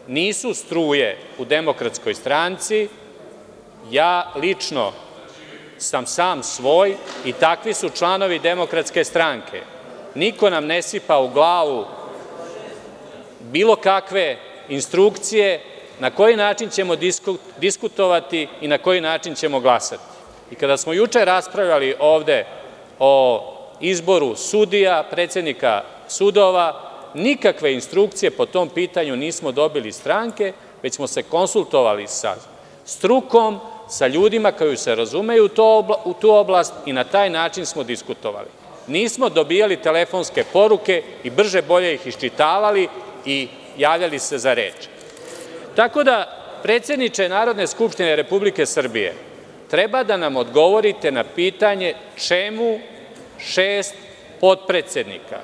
nisu struje u demokratskoj stranci, ja lično sam sam svoj i takvi su članovi demokratske stranke. Niko nam ne sipa u glavu bilo kakve instrukcije na koji način ćemo disku, diskutovati i na koji način ćemo glasati. I kada smo juče raspravljali ovde o izboru sudija, predsednika sudova, nikakve instrukcije po tom pitanju nismo dobili stranke, već smo se konsultovali sa strukom, sa ljudima koji se razumeju u tu oblast i na taj način smo diskutovali. nismo dobijali telefonske poruke i brže bolje ih iščitavali i javljali se za reč. Tako da, predsedniče Narodne skupštine Republike Srbije, treba da nam odgovorite na pitanje čemu šest potpredsednika?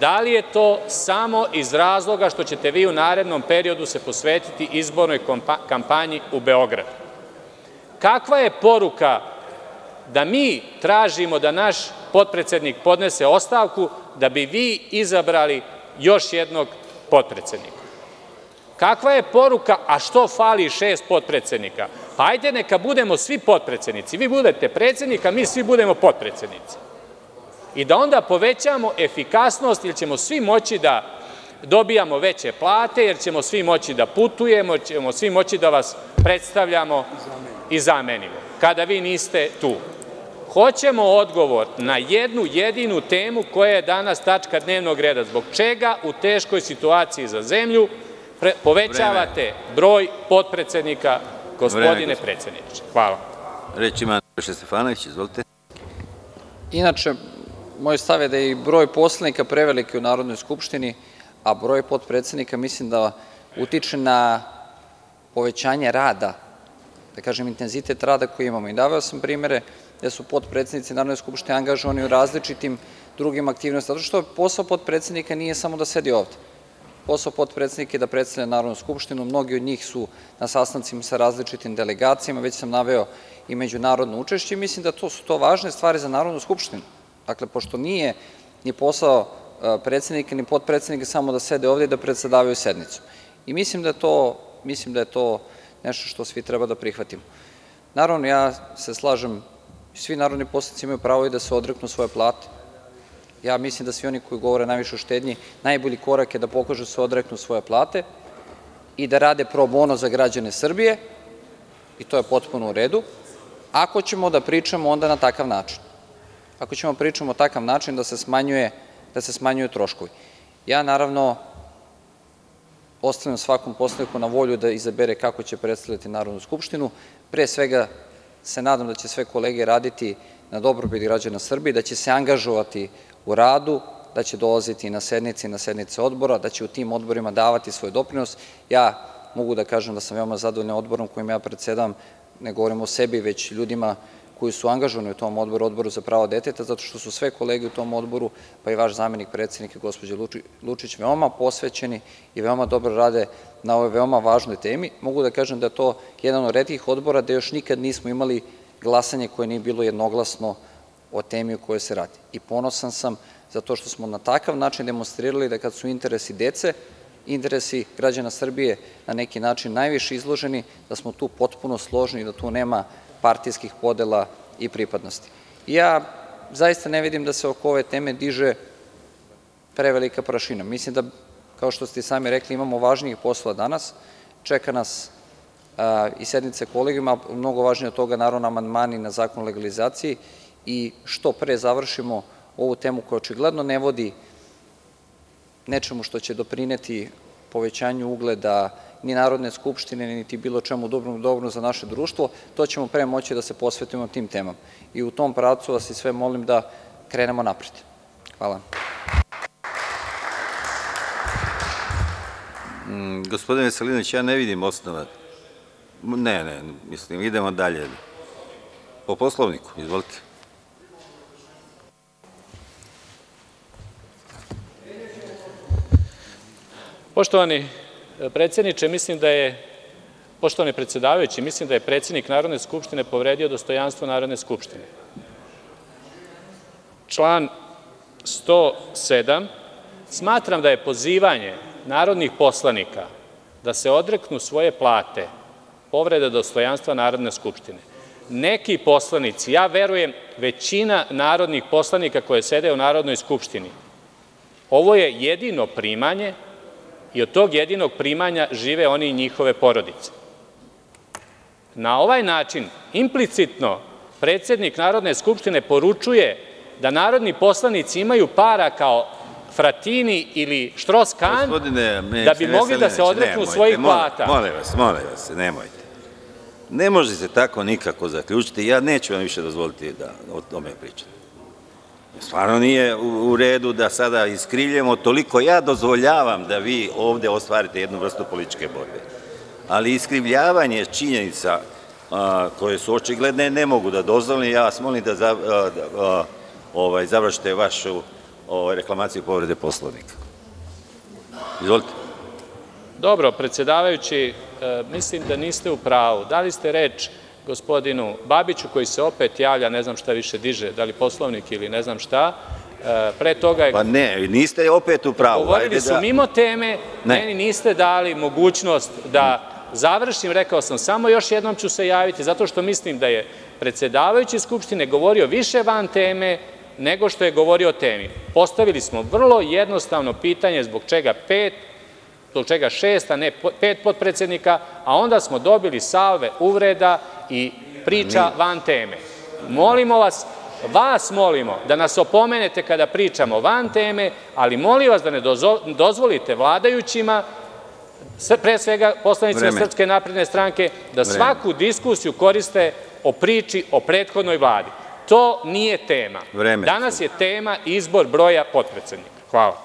Da li je to samo iz razloga što ćete vi u narednom periodu se posvetiti izbornoj kampanji u Beogradu? Kakva je poruka da mi tražimo da naš potpredsednik podnese ostavku da bi vi izabrali još jednog potpredsednika? Kakva je poruka, a što fali šest potpredsednika? Pa hajde neka budemo svi potpredsednici. Vi budete predsednik, a mi svi budemo potpredsednici. I da onda povećamo efikasnost, jer ćemo svi moći da dobijamo veće plate, jer ćemo svi moći da putujemo, jer ćemo svi moći da vas predstavljamo i zamenimo, kada vi niste tu. Hoćemo odgovor na jednu jedinu temu koja je danas tačka dnevnog reda. Zbog čega u teškoj situaciji za zemlju povećavate broj potpredsednika, gospodine predsedniče? Hvala. Reč ima Nebojša Stefanović, izvolite. Inače, moj stav je da je i broj poslanika preveliki u Narodnoj skupštini, a broj potpredsednika mislim da utiče na povećanje rada, da kažem intenzitet rada koji imamo. I davao sam primere gde su potpredsednici Narodne skupštine angažovani u različitim drugim aktivnostima, zato što posao potpredsednika nije samo da sedi ovde. Posao potpredsednika je da predstavlja Narodnu skupštinu, mnogi od njih su na sastancima sa različitim delegacijama, već sam naveo i međunarodno učešće i mislim da su to važne stvari za Narodnu skupštinu. Dakle, pošto nije ni posao predsednika ni potpredsednika samo da sede ovde i da predsedavaju sednicom. I mislim da je to nešto što svi treba da prihvatimo. Naravno, ja se slažem, svi narodni poslanici imaju pravo i da se odreknu svoje plate. Ja mislim da svi oni koji govore najviše o štednji, najbolji korak je da pokažu da se odreknu svoje plate i da rade pro bono za građane Srbije i to je potpuno u redu, ako ćemo da pričamo onda na takav način. Ako ćemo da pričamo na takav način da se smanjuju troškovi. Ja, naravno, ostavljam svakom poslaniku na volju da izabere kako će predstavljati Narodnu skupštinu. Pre svega se nadam da će sve kolege raditi na dobrobit građana Srbije, da će se angažovati u radu, da će dolaziti na sednice i na sednice odbora, da će u tim odborima davati svoj doprinos. Ja mogu da kažem da sam veoma zadovoljan odborom kojim ja predsedavam, ne govorim o sebi, već ljudima koji su angažovani u tom odboru, Odboru za prava deteta, zato što su sve kolege u tom odboru, pa i vaš zamenik predsednika, gospođa Lučić, veoma posvećeni i veoma dobro rade na ovoj veoma važnoj temi. Mogu da kažem da je to jedan od retkih odbora gde još nikad nismo imali glasanje koje nije bilo jednoglasno o temi o kojoj se radi. I ponosan sam zato što smo na takav način demonstrirali da kad su interesi dece, interesi građana Srbije na neki način najviše izloženi, da smo tu potpuno složni i da tu nema partijskih podela i pripadnosti. Ja zaista ne vidim da se oko ove teme diže prevelika prašina. Mislim da, kao što ste sami rekli, imamo važnijih posla danas. Čeka nas i sednice kolegijuma, mnogo važnije od toga, naravno, amandmani na zakon o legalizaciji i što pre završimo ovu temu koja očigledno ne vodi nečemu što će doprineti povećanju ugleda ni Narodne skupštine, niti bilo čemu dobrom za naše društvo, to ćemo pre moći da se posvetimo tim temama. I u tom pravcu vas i sve molim da krenemo napred. Hvala. Predsedniče, mislim da je, poštovani predsedavajući, mislim da je predsednik Narodne skupštine povredio dostojanstvo Narodne skupštine. Član 107. Smatram da je pozivanje narodnih poslanika da se odreknu svoje plate povreda dostojanstva Narodne skupštine. Neki poslanici, ja verujem većina narodnih poslanika koje sede u Narodnoj skupštini, ovo je jedino primanje i od tog jedinog primanja žive oni i njihove porodice. Na ovaj način, implicitno, predsednik Narodne skupštine poručuje da narodni poslanici imaju para kao Fratini ili Štros Kan da bi mogli da se odreknu svojih plata. Molim vas, molim vas, nemojte. Ne može se tako nikako zaključiti. Ja neću vam više dozvoliti da o tome pričate. Stvarno nije u redu da sada iskrivljujemo toliko. Ja dozvoljavam da vi ovde ostvarite jednu vrstu političke borbe, ali iskrivljavanje činjenica koje su očigledne ne mogu da dozvolim. Ja vas molim da završite vašu reklamaciju povrede Poslovnika. Izvolite. Dobro, predsedavajući, mislim da niste u pravu. Dali ste reč gospodinu Babiću, koji se opet javlja, ne znam šta više diže, da li Poslovnik ili ne znam šta. Pre toga je... Pa ne, niste opet u pravu. Govorili su mimo teme, meni niste dali mogućnost da završim, rekao sam samo još jednom ću se javiti, zato što mislim da je predsedavajući Skupštine govorio više van teme nego što je govorio o temi. Postavili smo vrlo jednostavno pitanje zbog čega pet, zbog čega šest, a ne pet potpredsednika, a onda smo dobili salve uvreda i priča van teme. Molimo vas, vas molimo da nas opomenete kada pričamo van teme, ali molim vas da ne dozvolite vladajućima, pre svega poslanicima Srpske napredne stranke, da svaku diskusiju koriste o priči o prethodnoj Vladi. To nije tema. Danas je tema izbor broja potpredsednika. Hvala.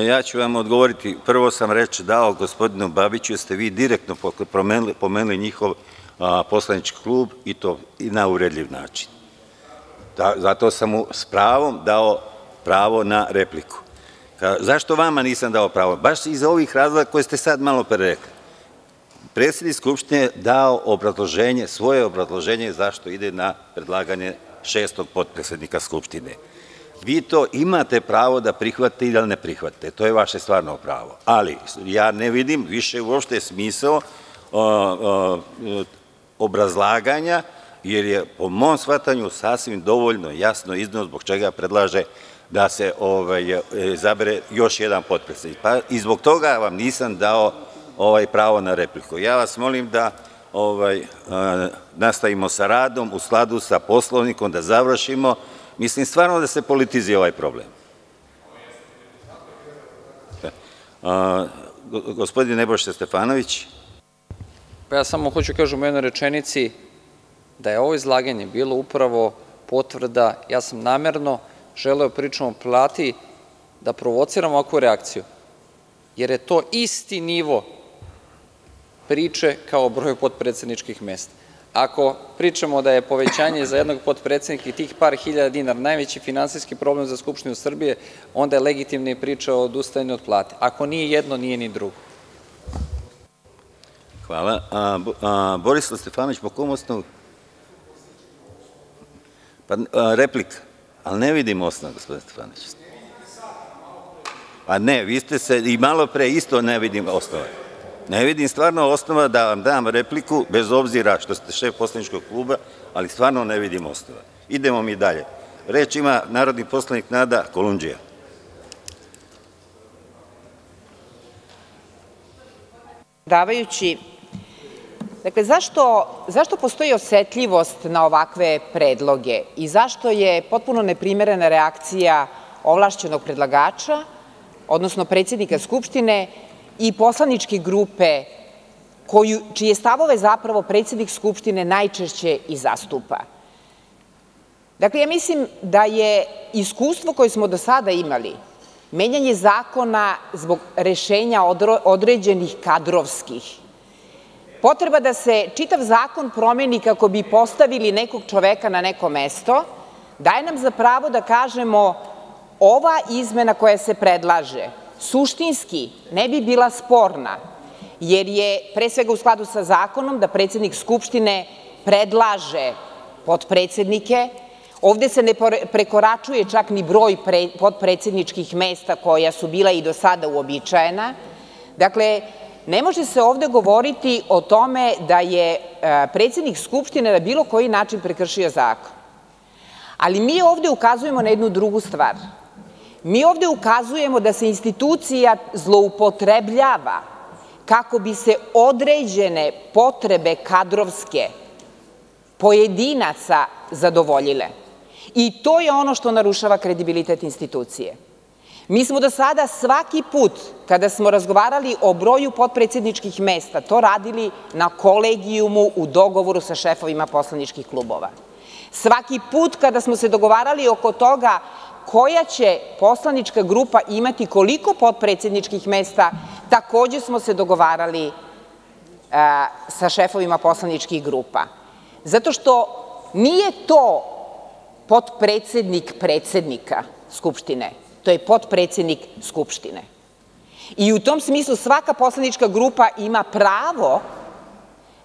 Ja ću vam odgovoriti. Prvo sam reč dao gospodinu Babiću, jer ste vi direktno pomenuli njihov poslanički klub i to na uvredljiv način. Zato sam mu s pravom dao pravo na repliku. Zašto vama nisam dao pravo? Baš iz ovih razloga koje ste sad malo pre rekli. Predsednik Skupštine je dao obrazloženje, svoje obrazloženje zašto ide na predlaganje šestog potpredsednika Skupštine. Vi to imate pravo da prihvatite ili da ne prihvatite, to je vaše stvarno pravo, ali ja ne vidim više uopšte smisao obrazlaganja, jer je po mom shvatanju sasvim dovoljno jasno izneo zbog čega predlaže da se izabere još jedan potpredsednik. I zbog toga vam nisam dao pravo na repliku. Ja vas molim da nastavimo sa radom u skladu sa Poslovnikom, da završimo. Mislim stvarno da se politizuje ovaj problem. Gospodin Nebojša Stefanović. Ja samo hoću kažem u jednoj rečenici da je ovo izlaganje bilo upravo potvrda, ja sam namerno želeo pričom o plati da provociram ovakvu reakciju, jer je to isti nivo priče kao broju potpredsedničkih mesta. Ako pričamo da je povećanje za jednog potpredsednika i tih par hiljada dinara najveći finansijski problem za Skupštinu Srbije, onda je legitimna i priča o odustajanju od plate. Ako nije jedno, nije ni drugo. Hvala. Borislav Stefanović, po kom osnovu? Replika. Ali ne vidim osnov, gospodine Stefanović. A ne, vi ste se i malo pre isto ne vidim osnova. Ne vidim stvarno osnova da vam dam repliku, bez obzira što ste šef poslaničkog kluba, ali stvarno ne vidim osnova. Idemo mi dalje. Reč ima narodni poslanik Nada Kolundžija. Davajući, dakle, zašto postoji osetljivost na ovakve predloge i zašto je potpuno neprimerena reakcija ovlašćenog predlagača, odnosno predsednika Skupštine i poslaničke grupe čije stavove zapravo predsednik Skupštine najčešće i zastupa? Dakle, ja mislim da je iskustvo koje smo do sada imali, menjanje zakona zbog rešenja određenih kadrovskih, potreba da se čitav zakon promeni kako bi postavili nekog čoveka na neko mesto, daje nam za pravo da kažemo ova izmena koja se predlaže suštinski ne bi bila sporna, jer je pre svega u skladu sa zakonom da predsednik Skupštine predlaže potpredsednike, ovde se ne prekoračuje čak ni broj potpredsedničkih mesta koja su bila i do sada uobičajena, dakle, ne može se ovde govoriti o tome da je predsednik Skupštine na bilo koji način prekršio zakon. Ali mi ovde ukazujemo na jednu drugu stvar. Mi ovde ukazujemo da se institucija zloupotrebljava kako bi se određene potrebe kadrovske pojedinaca zadovoljile. I to je ono što narušava kredibilitet institucije. Mi smo do sada svaki put kada smo razgovarali o broju potpredsedničkih mesta to radili na kolegijumu u dogovoru sa šefovima poslaničkih klubova. Svaki put kada smo se dogovarali oko toga koja će poslanička grupa imati koliko potpredsedničkih mesta, takođe smo se dogovarali sa šefovima poslaničkih grupa. Zato što nije to potpredsednik predsednika Skupštine, to je potpredsednik Skupštine. I u tom smislu svaka poslanička grupa ima pravo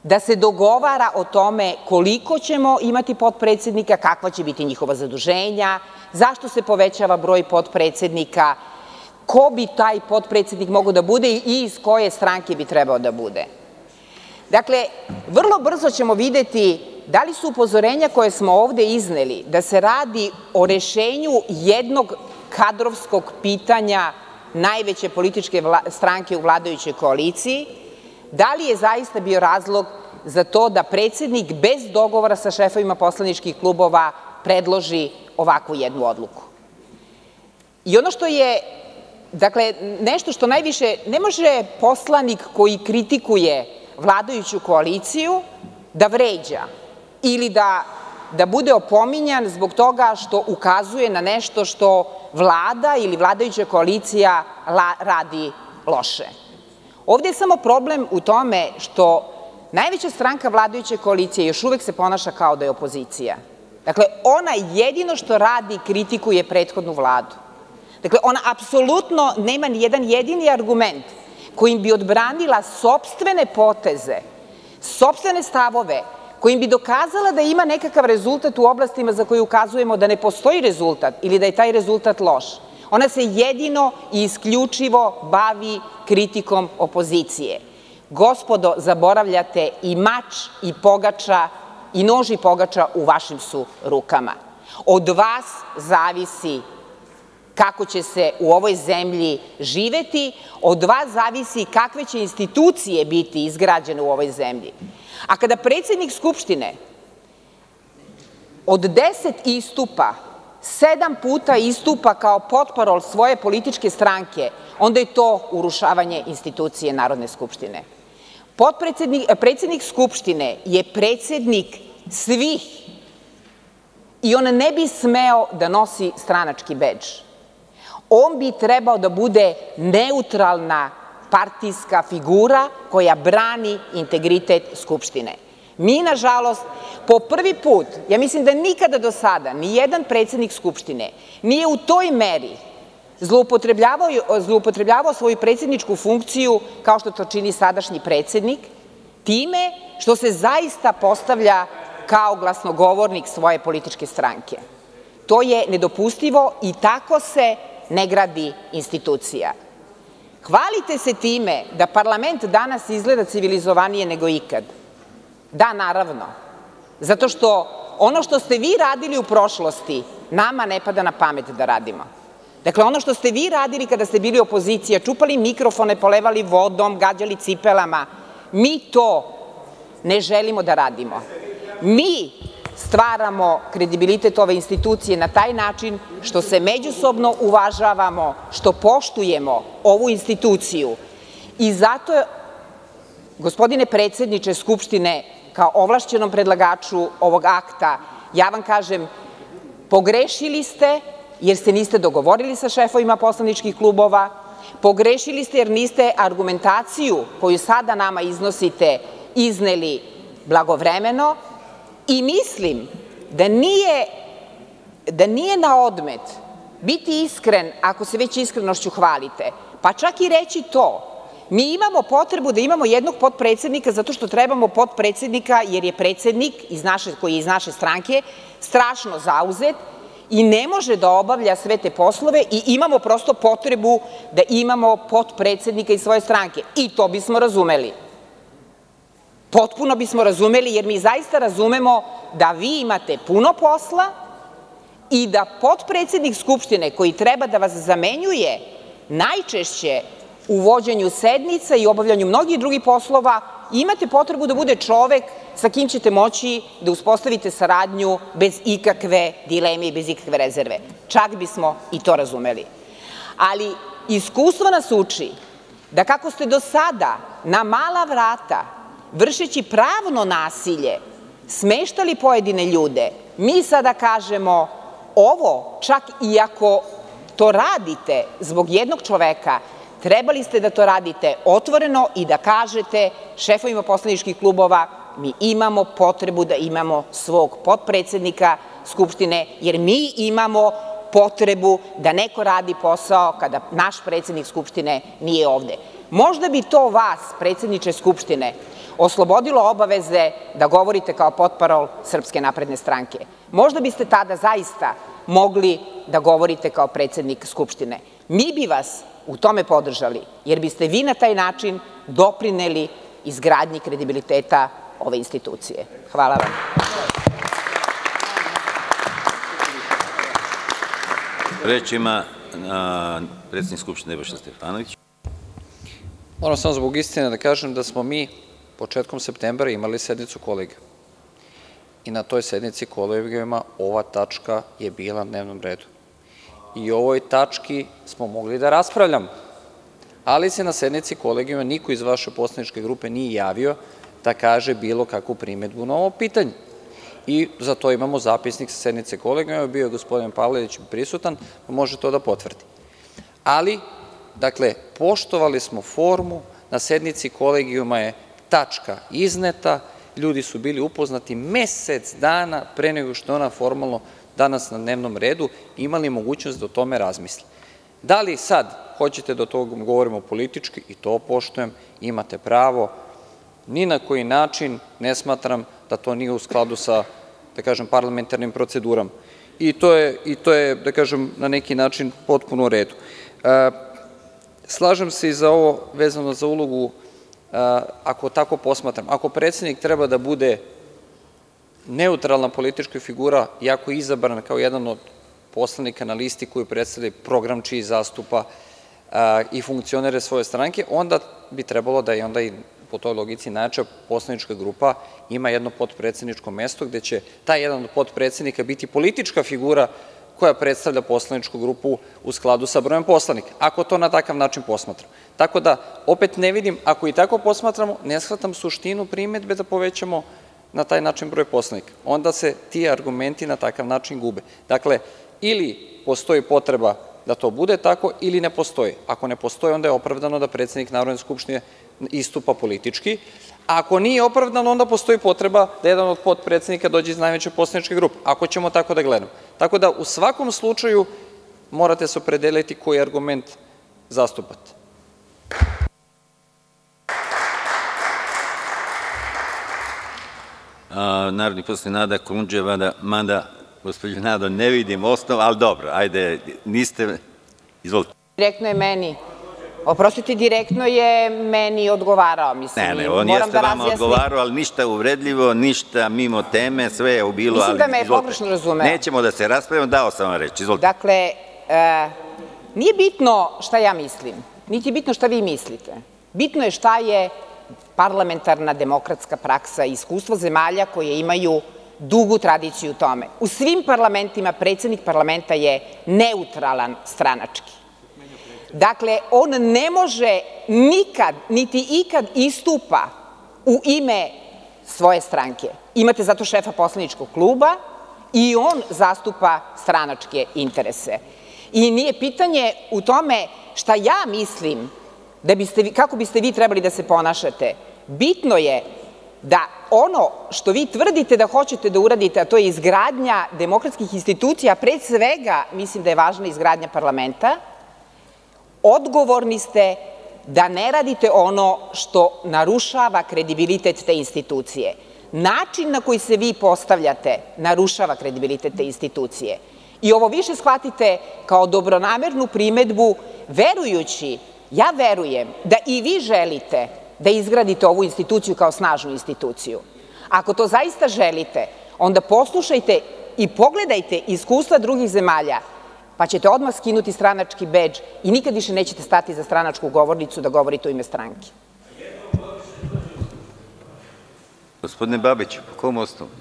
da se dogovara o tome koliko ćemo imati potpredsednika, kakva će biti njihova zaduženja, zašto se povećava broj potpredsednika, ko bi taj potpredsednik mogao da bude i iz koje stranke bi trebao da bude. Dakle, vrlo brzo ćemo videti da li su upozorenja koje smo ovde izneli da se radi o rešenju jednog kadrovskog pitanja najveće političke stranke u vladajućoj koaliciji, da li je zaista bio razlog za to da predsednik bez dogovora sa šefovima poslaničkih klubova predloži ovakvu jednu odluku. I ono što je, dakle, nešto što najviše, ne može poslanik koji kritikuje vladajuću koaliciju da vređa ili da, da bude opominjan zbog toga što ukazuje na nešto što vlada ili vladajuća koalicija radi loše. Ovde je samo problem u tome što najveća stranka vladajuće koalicije još uvek se ponaša kao da je opozicija. Dakle, ona jedino što radi kritikuje prethodnu vladu. Dakle, ona apsolutno nema ni jedan jedini argument kojim bi odbranila sopstvene poteze, sopstvene stavove, kojim bi dokazala da ima nekakav rezultat u oblastima za koje ukazujemo da ne postoji rezultat ili da je taj rezultat loš. Ona se jedino i isključivo bavi kritikom opozicije. Gospodo, zaboravljate i mač i pogača i nož i pogača u vašim su rukama. Od vas zavisi kako će se u ovoj zemlji živeti, od vas zavisi kakve će institucije biti izgrađene u ovoj zemlji. A kada predsednik Skupštine od deset istupa, sedam puta istupa kao potparol svoje političke stranke, onda je to urušavanje institucije Narodne skupštine. Predsednik Skupštine je predsednik svih i on ne bi smeo da nosi stranački bedž. On bi trebao da bude neutralna partijska figura koja brani integritet Skupštine. Mi, nažalost, po prvi put, ja mislim da nikada do sada, ni jedan predsednik Skupštine nije u toj meri zloupotrebljavao svoju predsedničku funkciju kao što to čini sadašnji predsednik, time što se zaista postavlja kao glasnogovornik svoje političke stranke. To je nedopustivo i tako se ne gradi institucija. Hvalite se time da parlament danas izgleda civilizovanije nego ikad. Da, naravno. Zato što ono što ste vi radili u prošlosti, nama ne pada na pamet da radimo. Dakle, ono što ste vi radili kada ste bili opozicija, čupali mikrofone, polevali vodom, gađali cipelama, mi to ne želimo da radimo. Mi stvaramo kredibilitet ove institucije na taj način što se međusobno uvažavamo, što poštujemo ovu instituciju i zato, gospodine predsedniče Skupštine, kao ovlašćenom predlagaču ovog akta, ja vam kažem, pogrešili ste jer se niste dogovorili sa šefovima poslaničkih klubova, pogrešili ste jer niste argumentaciju koju sada nama iznosite izneli blagovremeno i mislim da nije, da nije na odmet biti iskren ako se već iskrenošću hvalite, pa čak i reći to. Mi imamo potrebu da imamo jednog potpredsednika zato što trebamo potpredsednika jer je predsednik koji je iz naše stranke strašno zauzet i ne može da obavlja sve te poslove i imamo prosto potrebu da imamo potpredsednika iz svoje stranke i to bismo razumeli. Potpuno bismo razumeli jer mi zaista razumemo da vi imate puno posla i da potpredsednik Skupštine koji treba da vas zamenjuje najčešće u vođenju sednica i obavljanju mnogih drugih poslova imate potrebu da bude čovek sa kim ćete moći da uspostavite saradnju bez ikakve dileme i bez ikakve rezerve. Čak bismo i to razumeli. Ali iskustvo nas uči da kako ste do sada na mala vrata vršeći pravno nasilje smeštali pojedine ljude, mi sada kažemo ovo, čak i ako to radite zbog jednog čoveka, trebali ste da to radite otvoreno i da kažete šefovima poslaničkih klubova mi imamo potrebu da imamo svog potpredsednika Skupštine, jer mi imamo potrebu da neko radi posao kada naš predsednik Skupštine nije ovde. Možda bi to vas, predsedniče Skupštine, oslobodilo obaveze da govorite kao potparol Srpske napredne stranke. Možda biste tada zaista mogli da govorite kao predsednik Skupštine. Mi bi vas u tome podržali, jer biste vi na taj način doprineli izgradnji kredibiliteta ove institucije. Hvala vam. Reč ima predsednik Skupštine Nebojša Stefanović. Moram samo zbog istine da kažem da smo mi početkom septembra imali sednicu kolega. I na toj sednici kolegijuma ova tačka je bila na dnevnom redu. I o ovoj tački smo mogli da raspravljamo. Ali se na sednici kolegijuma niko iz vaše poslaničke grupe nije javio da kaže bilo kakvu primetbu na ovo pitanje. I za to imamo zapisnik sa sednice kolegijuma, bio je gospodin Pavlović prisutan, pa može to da potvrdi. Ali, dakle, poštovali smo formu, na sednici kolegijuma je tačka izneta, ljudi su bili upoznati mesec dana pre nego što je ona formalno danas na dnevnom redu, imali mogućnost da o tome razmisle. Da li sad hoćete da o tome govorimo politički, i to poštujem, imate pravo, ni na koji način ne smatram da to nije u skladu sa, da kažem, parlamentarnim procedurama. I to je, i to je da kažem, na neki način potpuno u redu. E, slažem se i za ovo vezano za ulogu, e, ako tako posmatram, ako predsednik treba da bude neutralna politička figura, jako izabran kao jedan od poslanika na listi koju predstavlja program čiji zastupa i funkcionere svoje stranke, onda bi trebalo da i po toj logici nača poslanička grupa ima jedno potpredsedničko mesto gde će taj jedan od potpredsednika biti politička figura koja predstavlja poslaničku grupu u skladu sa brojem poslanika, ako to na takav način posmatramo. Tako da, opet ne vidim, ako i tako posmatramo, ne shvatam suštinu primetbe da povećamo na taj način broj poslanika. Onda se ti argumenti na takav način gube. Dakle, ili postoji potreba da to bude tako ili ne postoji. Ako ne postoji, onda je opravdano da predsednik Narodne skupštine istupa politički. A ako nije opravdano, onda postoji potreba da jedan od potpredsednika dođe iz najveće poslaničke grupe, ako ćemo tako da gledamo. Tako da, u svakom slučaju, morate se opredeliti koji argument zastupate. Narodni poslanik Nada Kolundževa, da, mada, gospođo Nado, ne vidim osnov, ali dobro, ajde, niste, izvolite. Direktno je meni. Oprostite, direktno je meni odgovarao, mislim. Ne, ne, on jeste da vama razjasnim. odgovarao, ali ništa uvredljivo, ništa mimo teme, sve je bilo, Mislim ali da me je pogrešno razumeo. Nećemo da se raspravimo, dao sam vam reč, izvolite. Dakle, e, nije bitno šta ja mislim, niti je bitno šta vi mislite. Bitno je šta je parlamentarna demokratska praksa i iskustvo zemalja koje imaju dugu tradiciju u tome. U svim parlamentima predsednik parlamenta je neutralan stranački. Dakle, on ne može nikad, niti ikad istupa u ime svoje stranke. Imate zato šefa poslaničkog kluba i on zastupa stranačke interese. I nije pitanje u tome šta ja mislim kako biste vi trebali da se ponašate. Bitno je da ono što vi tvrdite da hoćete da uradite, a to je izgradnja demokratskih institucija, pre svega mislim da je važna izgradnja parlamenta, odgovorni ste da ne radite ono što narušava kredibilitet te institucije. Način na koji se vi postavljate narušava kredibilitet te institucije. I ovo više shvatite kao dobronamernu primetbu, verujući, ja verujem da i vi želite da izgradite ovu instituciju kao snažnu instituciju. Ako to zaista želite, onda poslušajte i pogledajte iskustva drugih zemalja, pa ćete odmah skinuti stranački bedž i nikad više nećete stati za stranačku govornicu da govorite u ime stranke. Gospodine Babiću, po kom osnovu?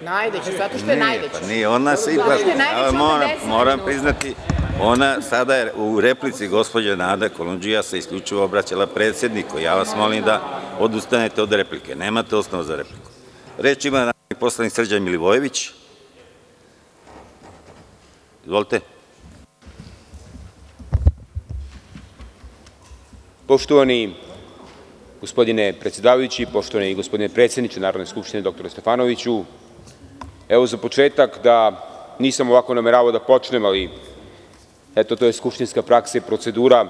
Najveće, zato što je Nije, najveće. Pa nije, ona se Zato ipak, što je najveća, ja onda moram, deset moram minuta. priznati, ona sada je u replici gospođa Nada Kolundžija se isključivo obraćala predsedniku. Ja vas molim da odustanete od replike. Nemate osnova za repliku. Reč ima narodni poslanik Srđan Milivojević. Izvolite. Poštovani gospodine predsedavajući, poštovani gospodine predsedniče Narodne skupštine dr Stefanoviću, evo za početak da nisam ovako nameravao da počnem, ali eto to je skupštinska praksa i procedura,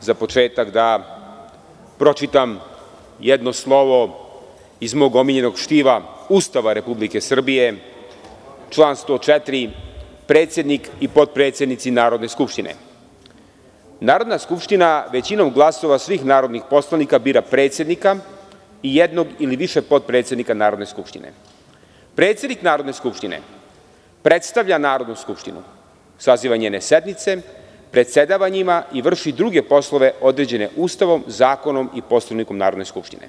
za početak da pročitam jedno slovo iz mog omiljenog štiva Ustava Republike Srbije, član 104. – predsednik i potpredsednici Narodne skupštine. Narodna skupština većinom glasova svih narodnih poslanika bira predsednika i jednog ili više potpredsednika Narodne skupštine. Predsednik Narodne skupštine predstavlja Narodnu skupštinu, saziva njene sednice, predsedava njima i vrši druge poslove određene Ustavom, zakonom i Poslovnikom Narodne skupštine.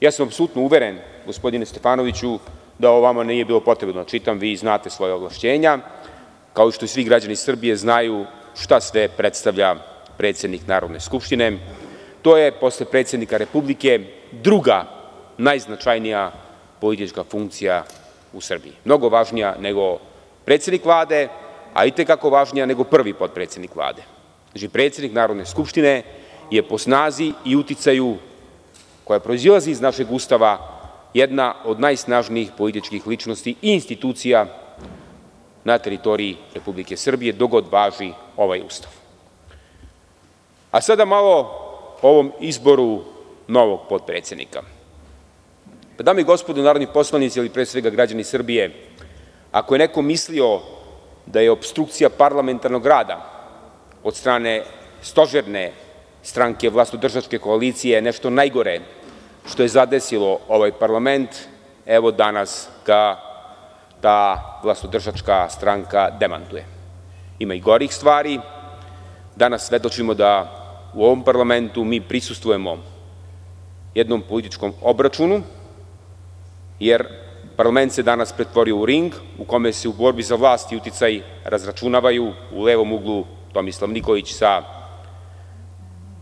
Ja sam uveren, gospodine Stefanoviću, da ovo vama nije bilo potrebno čitam, vi znate svoje ovlašćenja, kao što i svi građani Srbije znaju šta sve predstavlja predsednik Narodne skupštine. To je posle predsednika Republike druga najznačajnija politička funkcija u Srbiji. Mnogo važnija nego predsednik Vlade, a i tekako važnija nego prvi potpredsednik Vlade. Znači, predsednik Narodne skupštine je po snazi i uticaju koja proizilazi iz našeg Ustava jedna od najsnažnijih političkih ličnosti i institucija na teritoriji Republike Srbije, dogod važi ovaj sada malo o ovom izboru novog potpredsednika. Dame i gospodo narodni poslanici, ali pre svega građani Srbije, ako je neko mislio da je obstrukcija parlamentarnog rada od strane stožerne stranke vlastodržačke koalicije nešto najgore što je zadesilo ovaj parlament, evo danas ga ta vlastodržačka stranka demantuje. Ima i gorih stvari. Danas svedočimo da u ovom parlamentu mi prisustujemo jednom političkom obračunu, jer parlament se danas pretvorio u ring u kome se u borbi za vlast i uticaj razračunavaju u levom uglu Tomislav Nikolić sa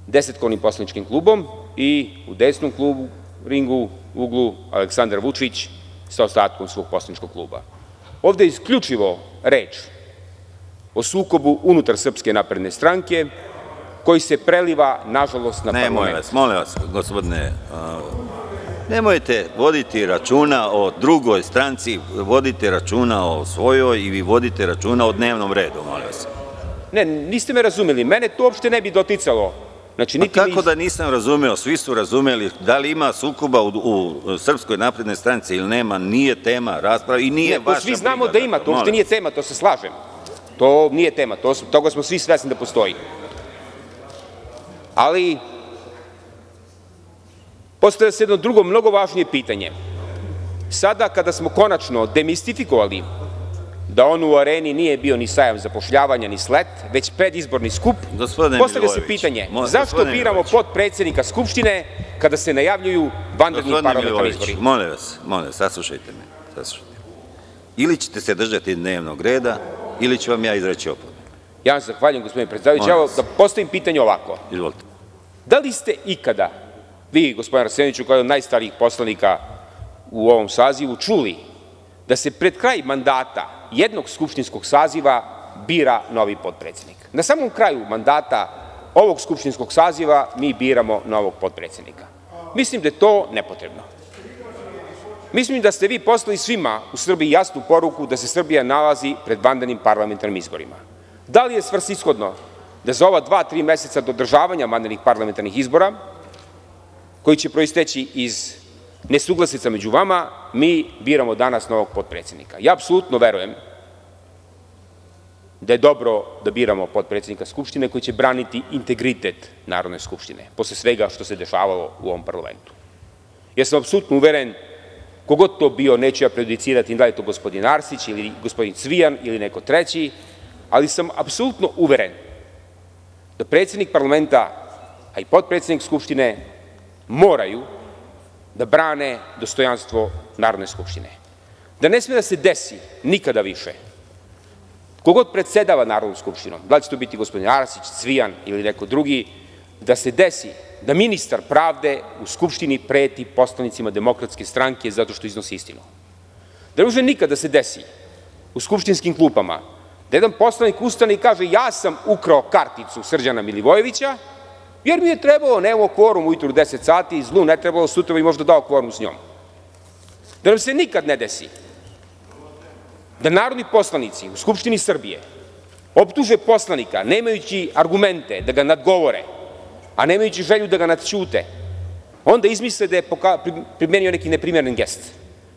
desetkovnim poslaničkim klubom i u desnom klubu ringu uglu Aleksandar Vučić sa ostatkom svog poslaničkog kluba. Ovde je isključivo reč o sukobu unutar Srpske napredne stranke koji se preliva, nažalost, na Ne, parlament. Nemojte voditi računa o drugoj stranci, vodite računa o svojoj i vi vodite računa o dnevnom redu, molim vas. Ne, niste me razumeli. Mene to uopšte ne bi doticalo. Znači, Pa niti kako da nisam razumeo, svi su razumeli, da li ima sukoba u, u Srpskoj naprednoj stranci ili nema, nije tema rasprave i nije Ne, vaša svi znamo da ima, to uopšte nije tema, to se slažem. To nije tema, to, toga smo svi svesni da postoji. Ali, postoje se jedno drugo, mnogo važnije pitanje. Sada kada smo konačno demistifikovali da on u areni nije bio ni sajam zapošljavanja, ni slet, već predizborni skup, Gospodine postavlja se pitanje zašto gospodine biramo potpredsednika Skupštine kada se najavljuju vanredni Gospodine parlamentarni izbori? molim vas, molim vas, saslušajte me, saslušajte. Ili ćete se držati dnevnog reda, ili ću vam ja izreći opomenu. Ja vam se zahvaljujem, gospodine predsedavajući. Da postavim pitanje ovako. Izvolite. Da li ste ikada, vi, gospodine Arseniću, kao jedan od najstarijih poslanika u ovom sazivu, čuli da se pred kraj mandata jednog skupštinskog saziva bira novi potpredsednik? Na samom kraju mandata ovog skupštinskog saziva mi biramo novog potpredsednika. Mislim da je to nepotrebno. Mislim da ste vi poslali svima u Srbiji jasnu poruku da se Srbija nalazi pred vanrednim parlamentarnim izborima. Da li je svrsishodno da za ova dva, tri meseca do održavanja vanrednih parlamentarnih izbora, koji će proisteći iz nesuglasica među vama, mi biramo danas novog potpredsednika. Apsolutno verujem da je dobro da biramo potpredsednika Skupštine koji će braniti integritet Narodne skupštine, posle svega što se dešavalo u ovom parlamentu. Ja sam apsolutno uveren, kogod to bio, neću ja prejudicirati da li je to gospodin Arsić ili gospodin Cvijan ili neko treći, ali sam apsolutno uveren da predsednik parlamenta, a i potpredsednik Skupštine moraju da brane dostojanstvo Narodne skupštine. Da ne sme da se desi nikada više kogod predsedava Narodnom skupštinom, da li će to biti gospodin Arsić, Cvijan ili neko drugi, da se desi da ministar pravde u Skupštini preti poslanicima Demokratske stranke zato što iznosi istinu. Da ne može nikada da se desi u skupštinskim klupama da jedan poslanik ustane i kaže – ja sam ukrao karticu Srđana Milivojevića, jer mi je trebalo, nemamo kvorum ujutru u 10 sati, zlu ne trebalo, sutra bi možda dao kvorum s njom. Da nam se nikad ne desi da narodni poslanici u Skupštini Srbije optuže poslanika nemajući argumente da ga nadgovore, a nemajući želju da ga nadćute, onda izmisle da je primenio neki neprimeren gest.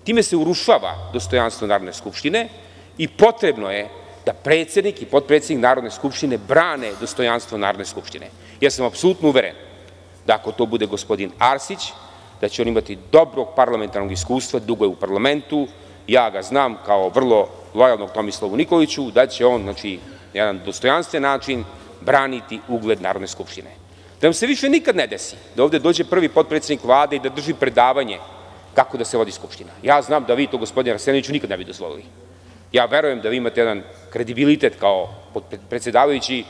Time se urušava dostojanstvo Narodne skupštine i potrebno je da predsednik i potpredsednik Narodne skupštine brane dostojanstvo Narodne skupštine. Ja sam apsolutno uveren da ako to bude gospodin Arsić, da će on imati dobrog parlamentarnog iskustva, dugo je u parlamentu, ja ga znam kao vrlo lojalnog Tomislavu Nikoliću, da će on, znači, na jedan dostojanstven način braniti ugled Narodne skupštine. Da nam se više nikad ne desi da ovde dođe prvi potpredsednik Vlade i da drži predavanje kako da se vodi Skupština. Ja znam da vi to, gospodine Arsenoviću, nikad ne bi dozvolili. Ja verujem da vi imate jedan kredibilitet kao predsedavajući,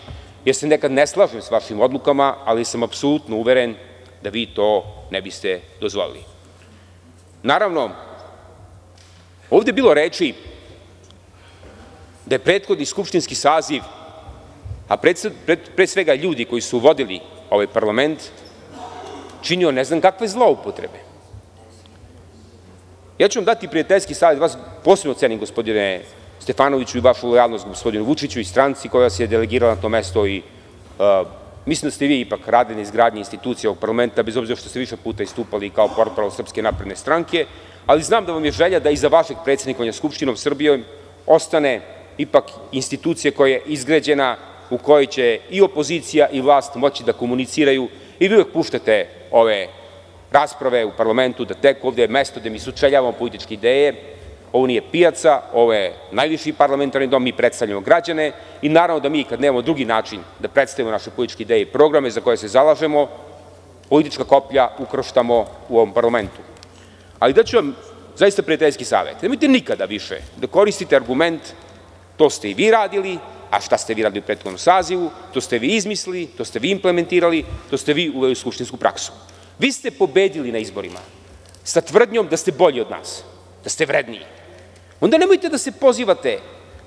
jer se nekad ne slažem s vašim odlukama, ali sam apsolutno uveren da vi to ne biste dozvolili. Naravno, ovde je bilo reči da je prethodni skupštinski saziv, a pre svega ljudi koji su vodili ovaj parlament, činio ne znam kakve zloupotrebe. Ja ću vam dati prijateljski savjet, vas posebno cenim gospodine Stefanoviću i vašu lojalnost gospodinu Vučiću i stranci koja vas je delegirala na to mesto uh, mislim da ste vi ipak radili na izgradnji institucija ovog parlamenta, bez obzira što ste više puta istupali kao portparol Srpske napredne stranke, ali znam da vam je želja da iza vašeg predsednikovanja Skupštinom Srbije ostane ipak institucija koja je izgrađena u kojoj će i opozicija i vlast moći da komuniciraju i vi uvek puštate ove rasprave u parlamentu da tek ovde je mesto gde mi sučeljavamo političke ideje, ovo nije pijaca, ovo je najviši parlamentarni dom, mi predstavljamo građane i naravno da mi kad nemamo drugi način da predstavimo naše političke ideje i programe za koje se zalažemo, politička koplja ukrštamo u ovom parlamentu. Ali da ću vam zaista prijateljski savjet. Nemojte nikada više da koristite argument to ste i vi radili, a šta ste vi radili u prethodnom sazivu, to ste vi izmislili, to ste vi implementirali, to ste vi uveli u skupštinsku praksu. Vi ste pobedili na izborima sa tvrdnjom da ste bolji od nas, da ste vredniji. Onda nemojte da se pozivate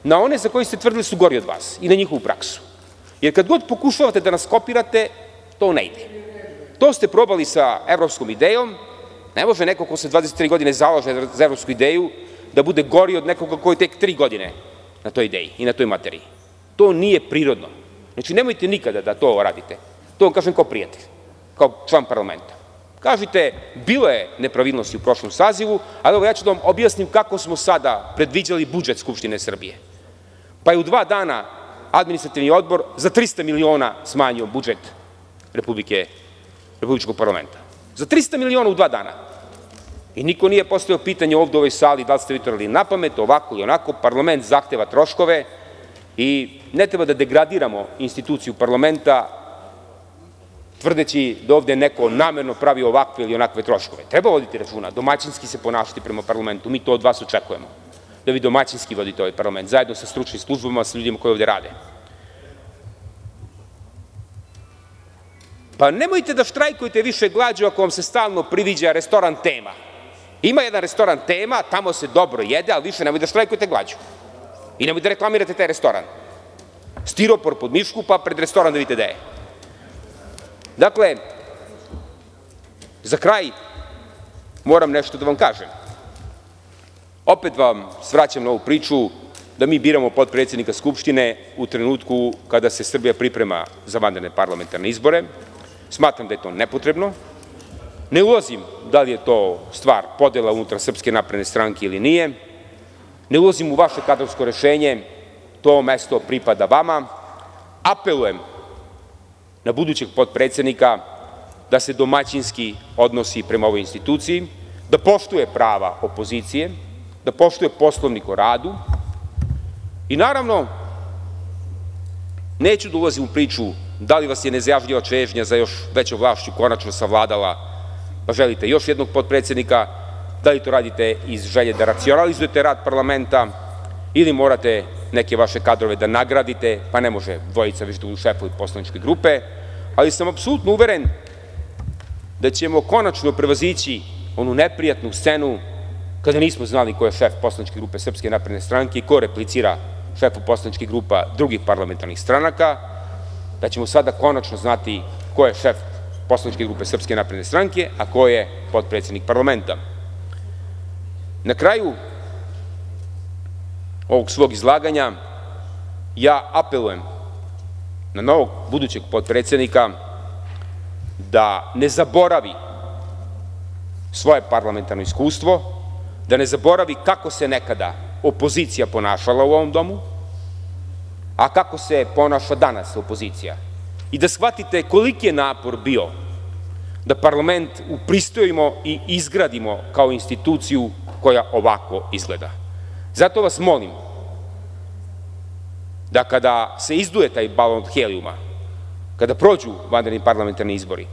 na one za koje ste tvrdili su gori od vas i na njihovu praksu. Jer kad god pokušavate da nas kopirate, to ne ide. To ste probali sa evropskom idejom, ne može neko ko se 23 godine zalaže za evropsku ideju da bude gori od nekoga koji tek 3 godine na toj ideji i na toj materiji. To nije prirodno. Znači, nemojte nikada da to radite. To vam kažem kao prijatelj, kao član parlamenta. Kažite, bilo je nepravilnosti u prošlom sazivu, ali ja ću da vam objasnim kako smo sada predviđali budžet Skupštine Srbije. Pa je u dva dana administrativni odbor za 300 miliona smanjio budžet Republike, Republičkog parlamenta. Za 300 miliona u dva dana. I niko nije postavio pitanje ovde u ovoj sali da li ste vi to radili ovako ili onako, parlament zahteva troškove i ne treba da degradiramo instituciju parlamenta tvrdeći da ovde neko namerno pravi ovakve ili onakve troškove. Treba voditi računa, domaćinski se ponašati prema parlamentu, mi to od vas očekujemo, da vi domaćinski vodite ovaj parlament, zajedno sa stručnim službama, sa ljudima koji ovde rade. Pa nemojte da štrajkujete više glađu ako vam se stalno priviđa restoran tema. Ima jedan restoran tema, tamo se dobro jede, ali više nemojte da štrajkujete glađu. I nemojte da reklamirate taj restoran. Stiropor pod mišku, pa pred restoran da vidite gde je. Dakle, za kraj moram nešto da vam kažem. Opet vam svraćam na ovu priču da mi biramo potpredsednika Skupštine u trenutku kada se Srbija priprema za vanredne parlamentarne izbore. Smatram da je to nepotrebno. Ne ulazim da li je to stvar podela unutar Srpske napredne stranke ili nije. Ne ulazim u vaše kadrovsko rešenje, to mesto pripada vama. Apelujem na budućeg potpredsednika da se domaćinski odnosi prema ovoj instituciji, da poštuje prava opozicije, da poštuje poslovnik o radu i naravno neću da ulazim u priču da li vas je nezajažljiva čežnja za još većom vlašću konačno savladala pa želite još jednog potpredsednika, da li to radite iz želje da racionalizujete rad parlamenta ili morate neke vaše kadrove da nagradite, pa ne može dvojica više da budu šefovi poslaničke grupe, ali sam apsolutno uveren da ćemo konačno prevazići onu neprijatnu scenu kada nismo znali ko je šef poslaničke grupe Srpske napredne stranke i ko replicira šefu poslaničkih grupa drugih parlamentarnih stranaka, da ćemo sada konačno znati ko je šef poslaničke grupe Srpske napredne stranke, a ko je potpredsednik parlamenta. Na kraju ovog svog izlaganja ja apelujem na novog budućeg potpredsednika da ne zaboravi svoje parlamentarno iskustvo, da ne zaboravi kako se nekada opozicija ponašala u ovom domu, a kako se ponaša danas opozicija i da shvatite koliki je napor bio da parlament upristojimo i izgradimo kao instituciju koja ovako izgleda. Zato vas molim da kada se izduje taj balon od helijuma, kada prođu vanredni parlamentarni izbori,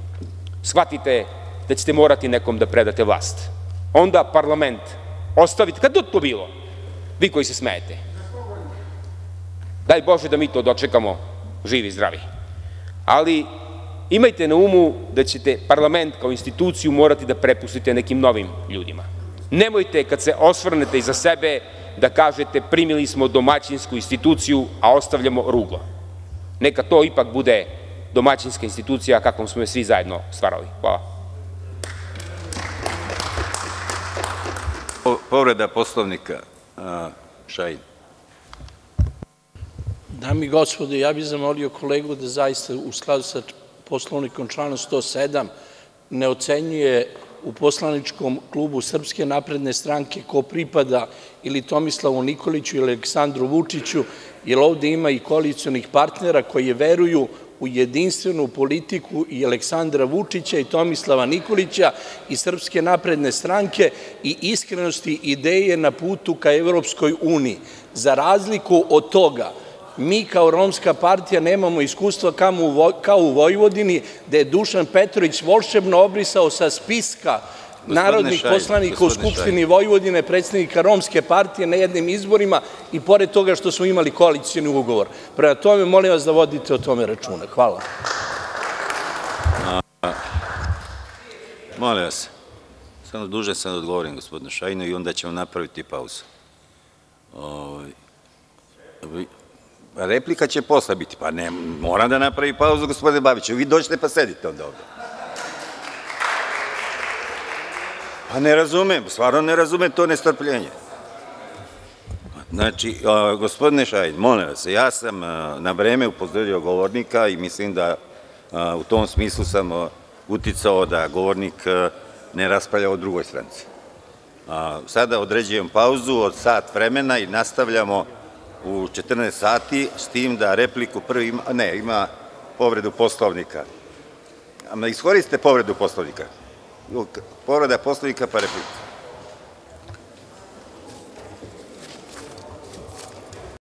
shvatite da ćete morati nekom da predate vlast. Onda parlament ostavite, kad god to bilo, vi koji se smejete, daj Bože da mi to dočekamo živi i zdravi, ali imajte na umu da ćete parlament kao instituciju morati da prepustite nekim novim ljudima. Nemojte kad se osvrnete iza sebe da kažete primili smo domaćinsku instituciju, a ostavljamo ruglo. Neka to ipak bude domaćinska institucija kakvom smo je svi zajedno stvarali. Hvala. Povreda poslovnika, Šajin. Dame i gospodo, ja bih zamolio kolegu da zaista u skladu sa Poslovnikom članom 107 ne ocenjuje u poslaničkom klubu Srpske napredne stranke ko pripada ili Tomislavu Nikoliću ili Aleksandru Vučiću, jer ovde ima i koalicijonih partnera koji veruju u jedinstvenu politiku i Aleksandra Vučića i Tomislava Nikolića i Srpske napredne stranke i iskrenosti ideje na putu ka Evropskoj uniji. Za razliku od toga, mi kao romska partija nemamo iskustva kao u Vojvodini, gde je Dušan Petrović volšebno obrisao sa spiska narodnih poslanika u Skupštini Vojvodine, predsednika romske partije na jednim izborima i pored toga što smo imali koalicioni ugovor. Prema tome, molim vas da vodite o tome računa. Hvala. Molim vas, samo dužan sam da odgovorim gospodinu Šajinu i onda ćemo napraviti pauzu. Replika će posle biti, pa ne, moram da napravim pauzu gospodine Babiću, vi dođete pa sedite onda ovde. Pa ne razumem, stvarno ne razumem to nestrpljenje. Znači, gospodine Šajin, molim vas, ja sam na vreme upozorio govornika i mislim da u tom smislu sam uticao da govornik ne raspravlja o drugoj stranci. Sada određujem pauzu od sat vremena i nastavljamo u 14 sati, s tim da repliku prvi ima, ne, ima povredu poslovnika. Iskoristite povredu poslovnika. Povreda poslovnika pa replika.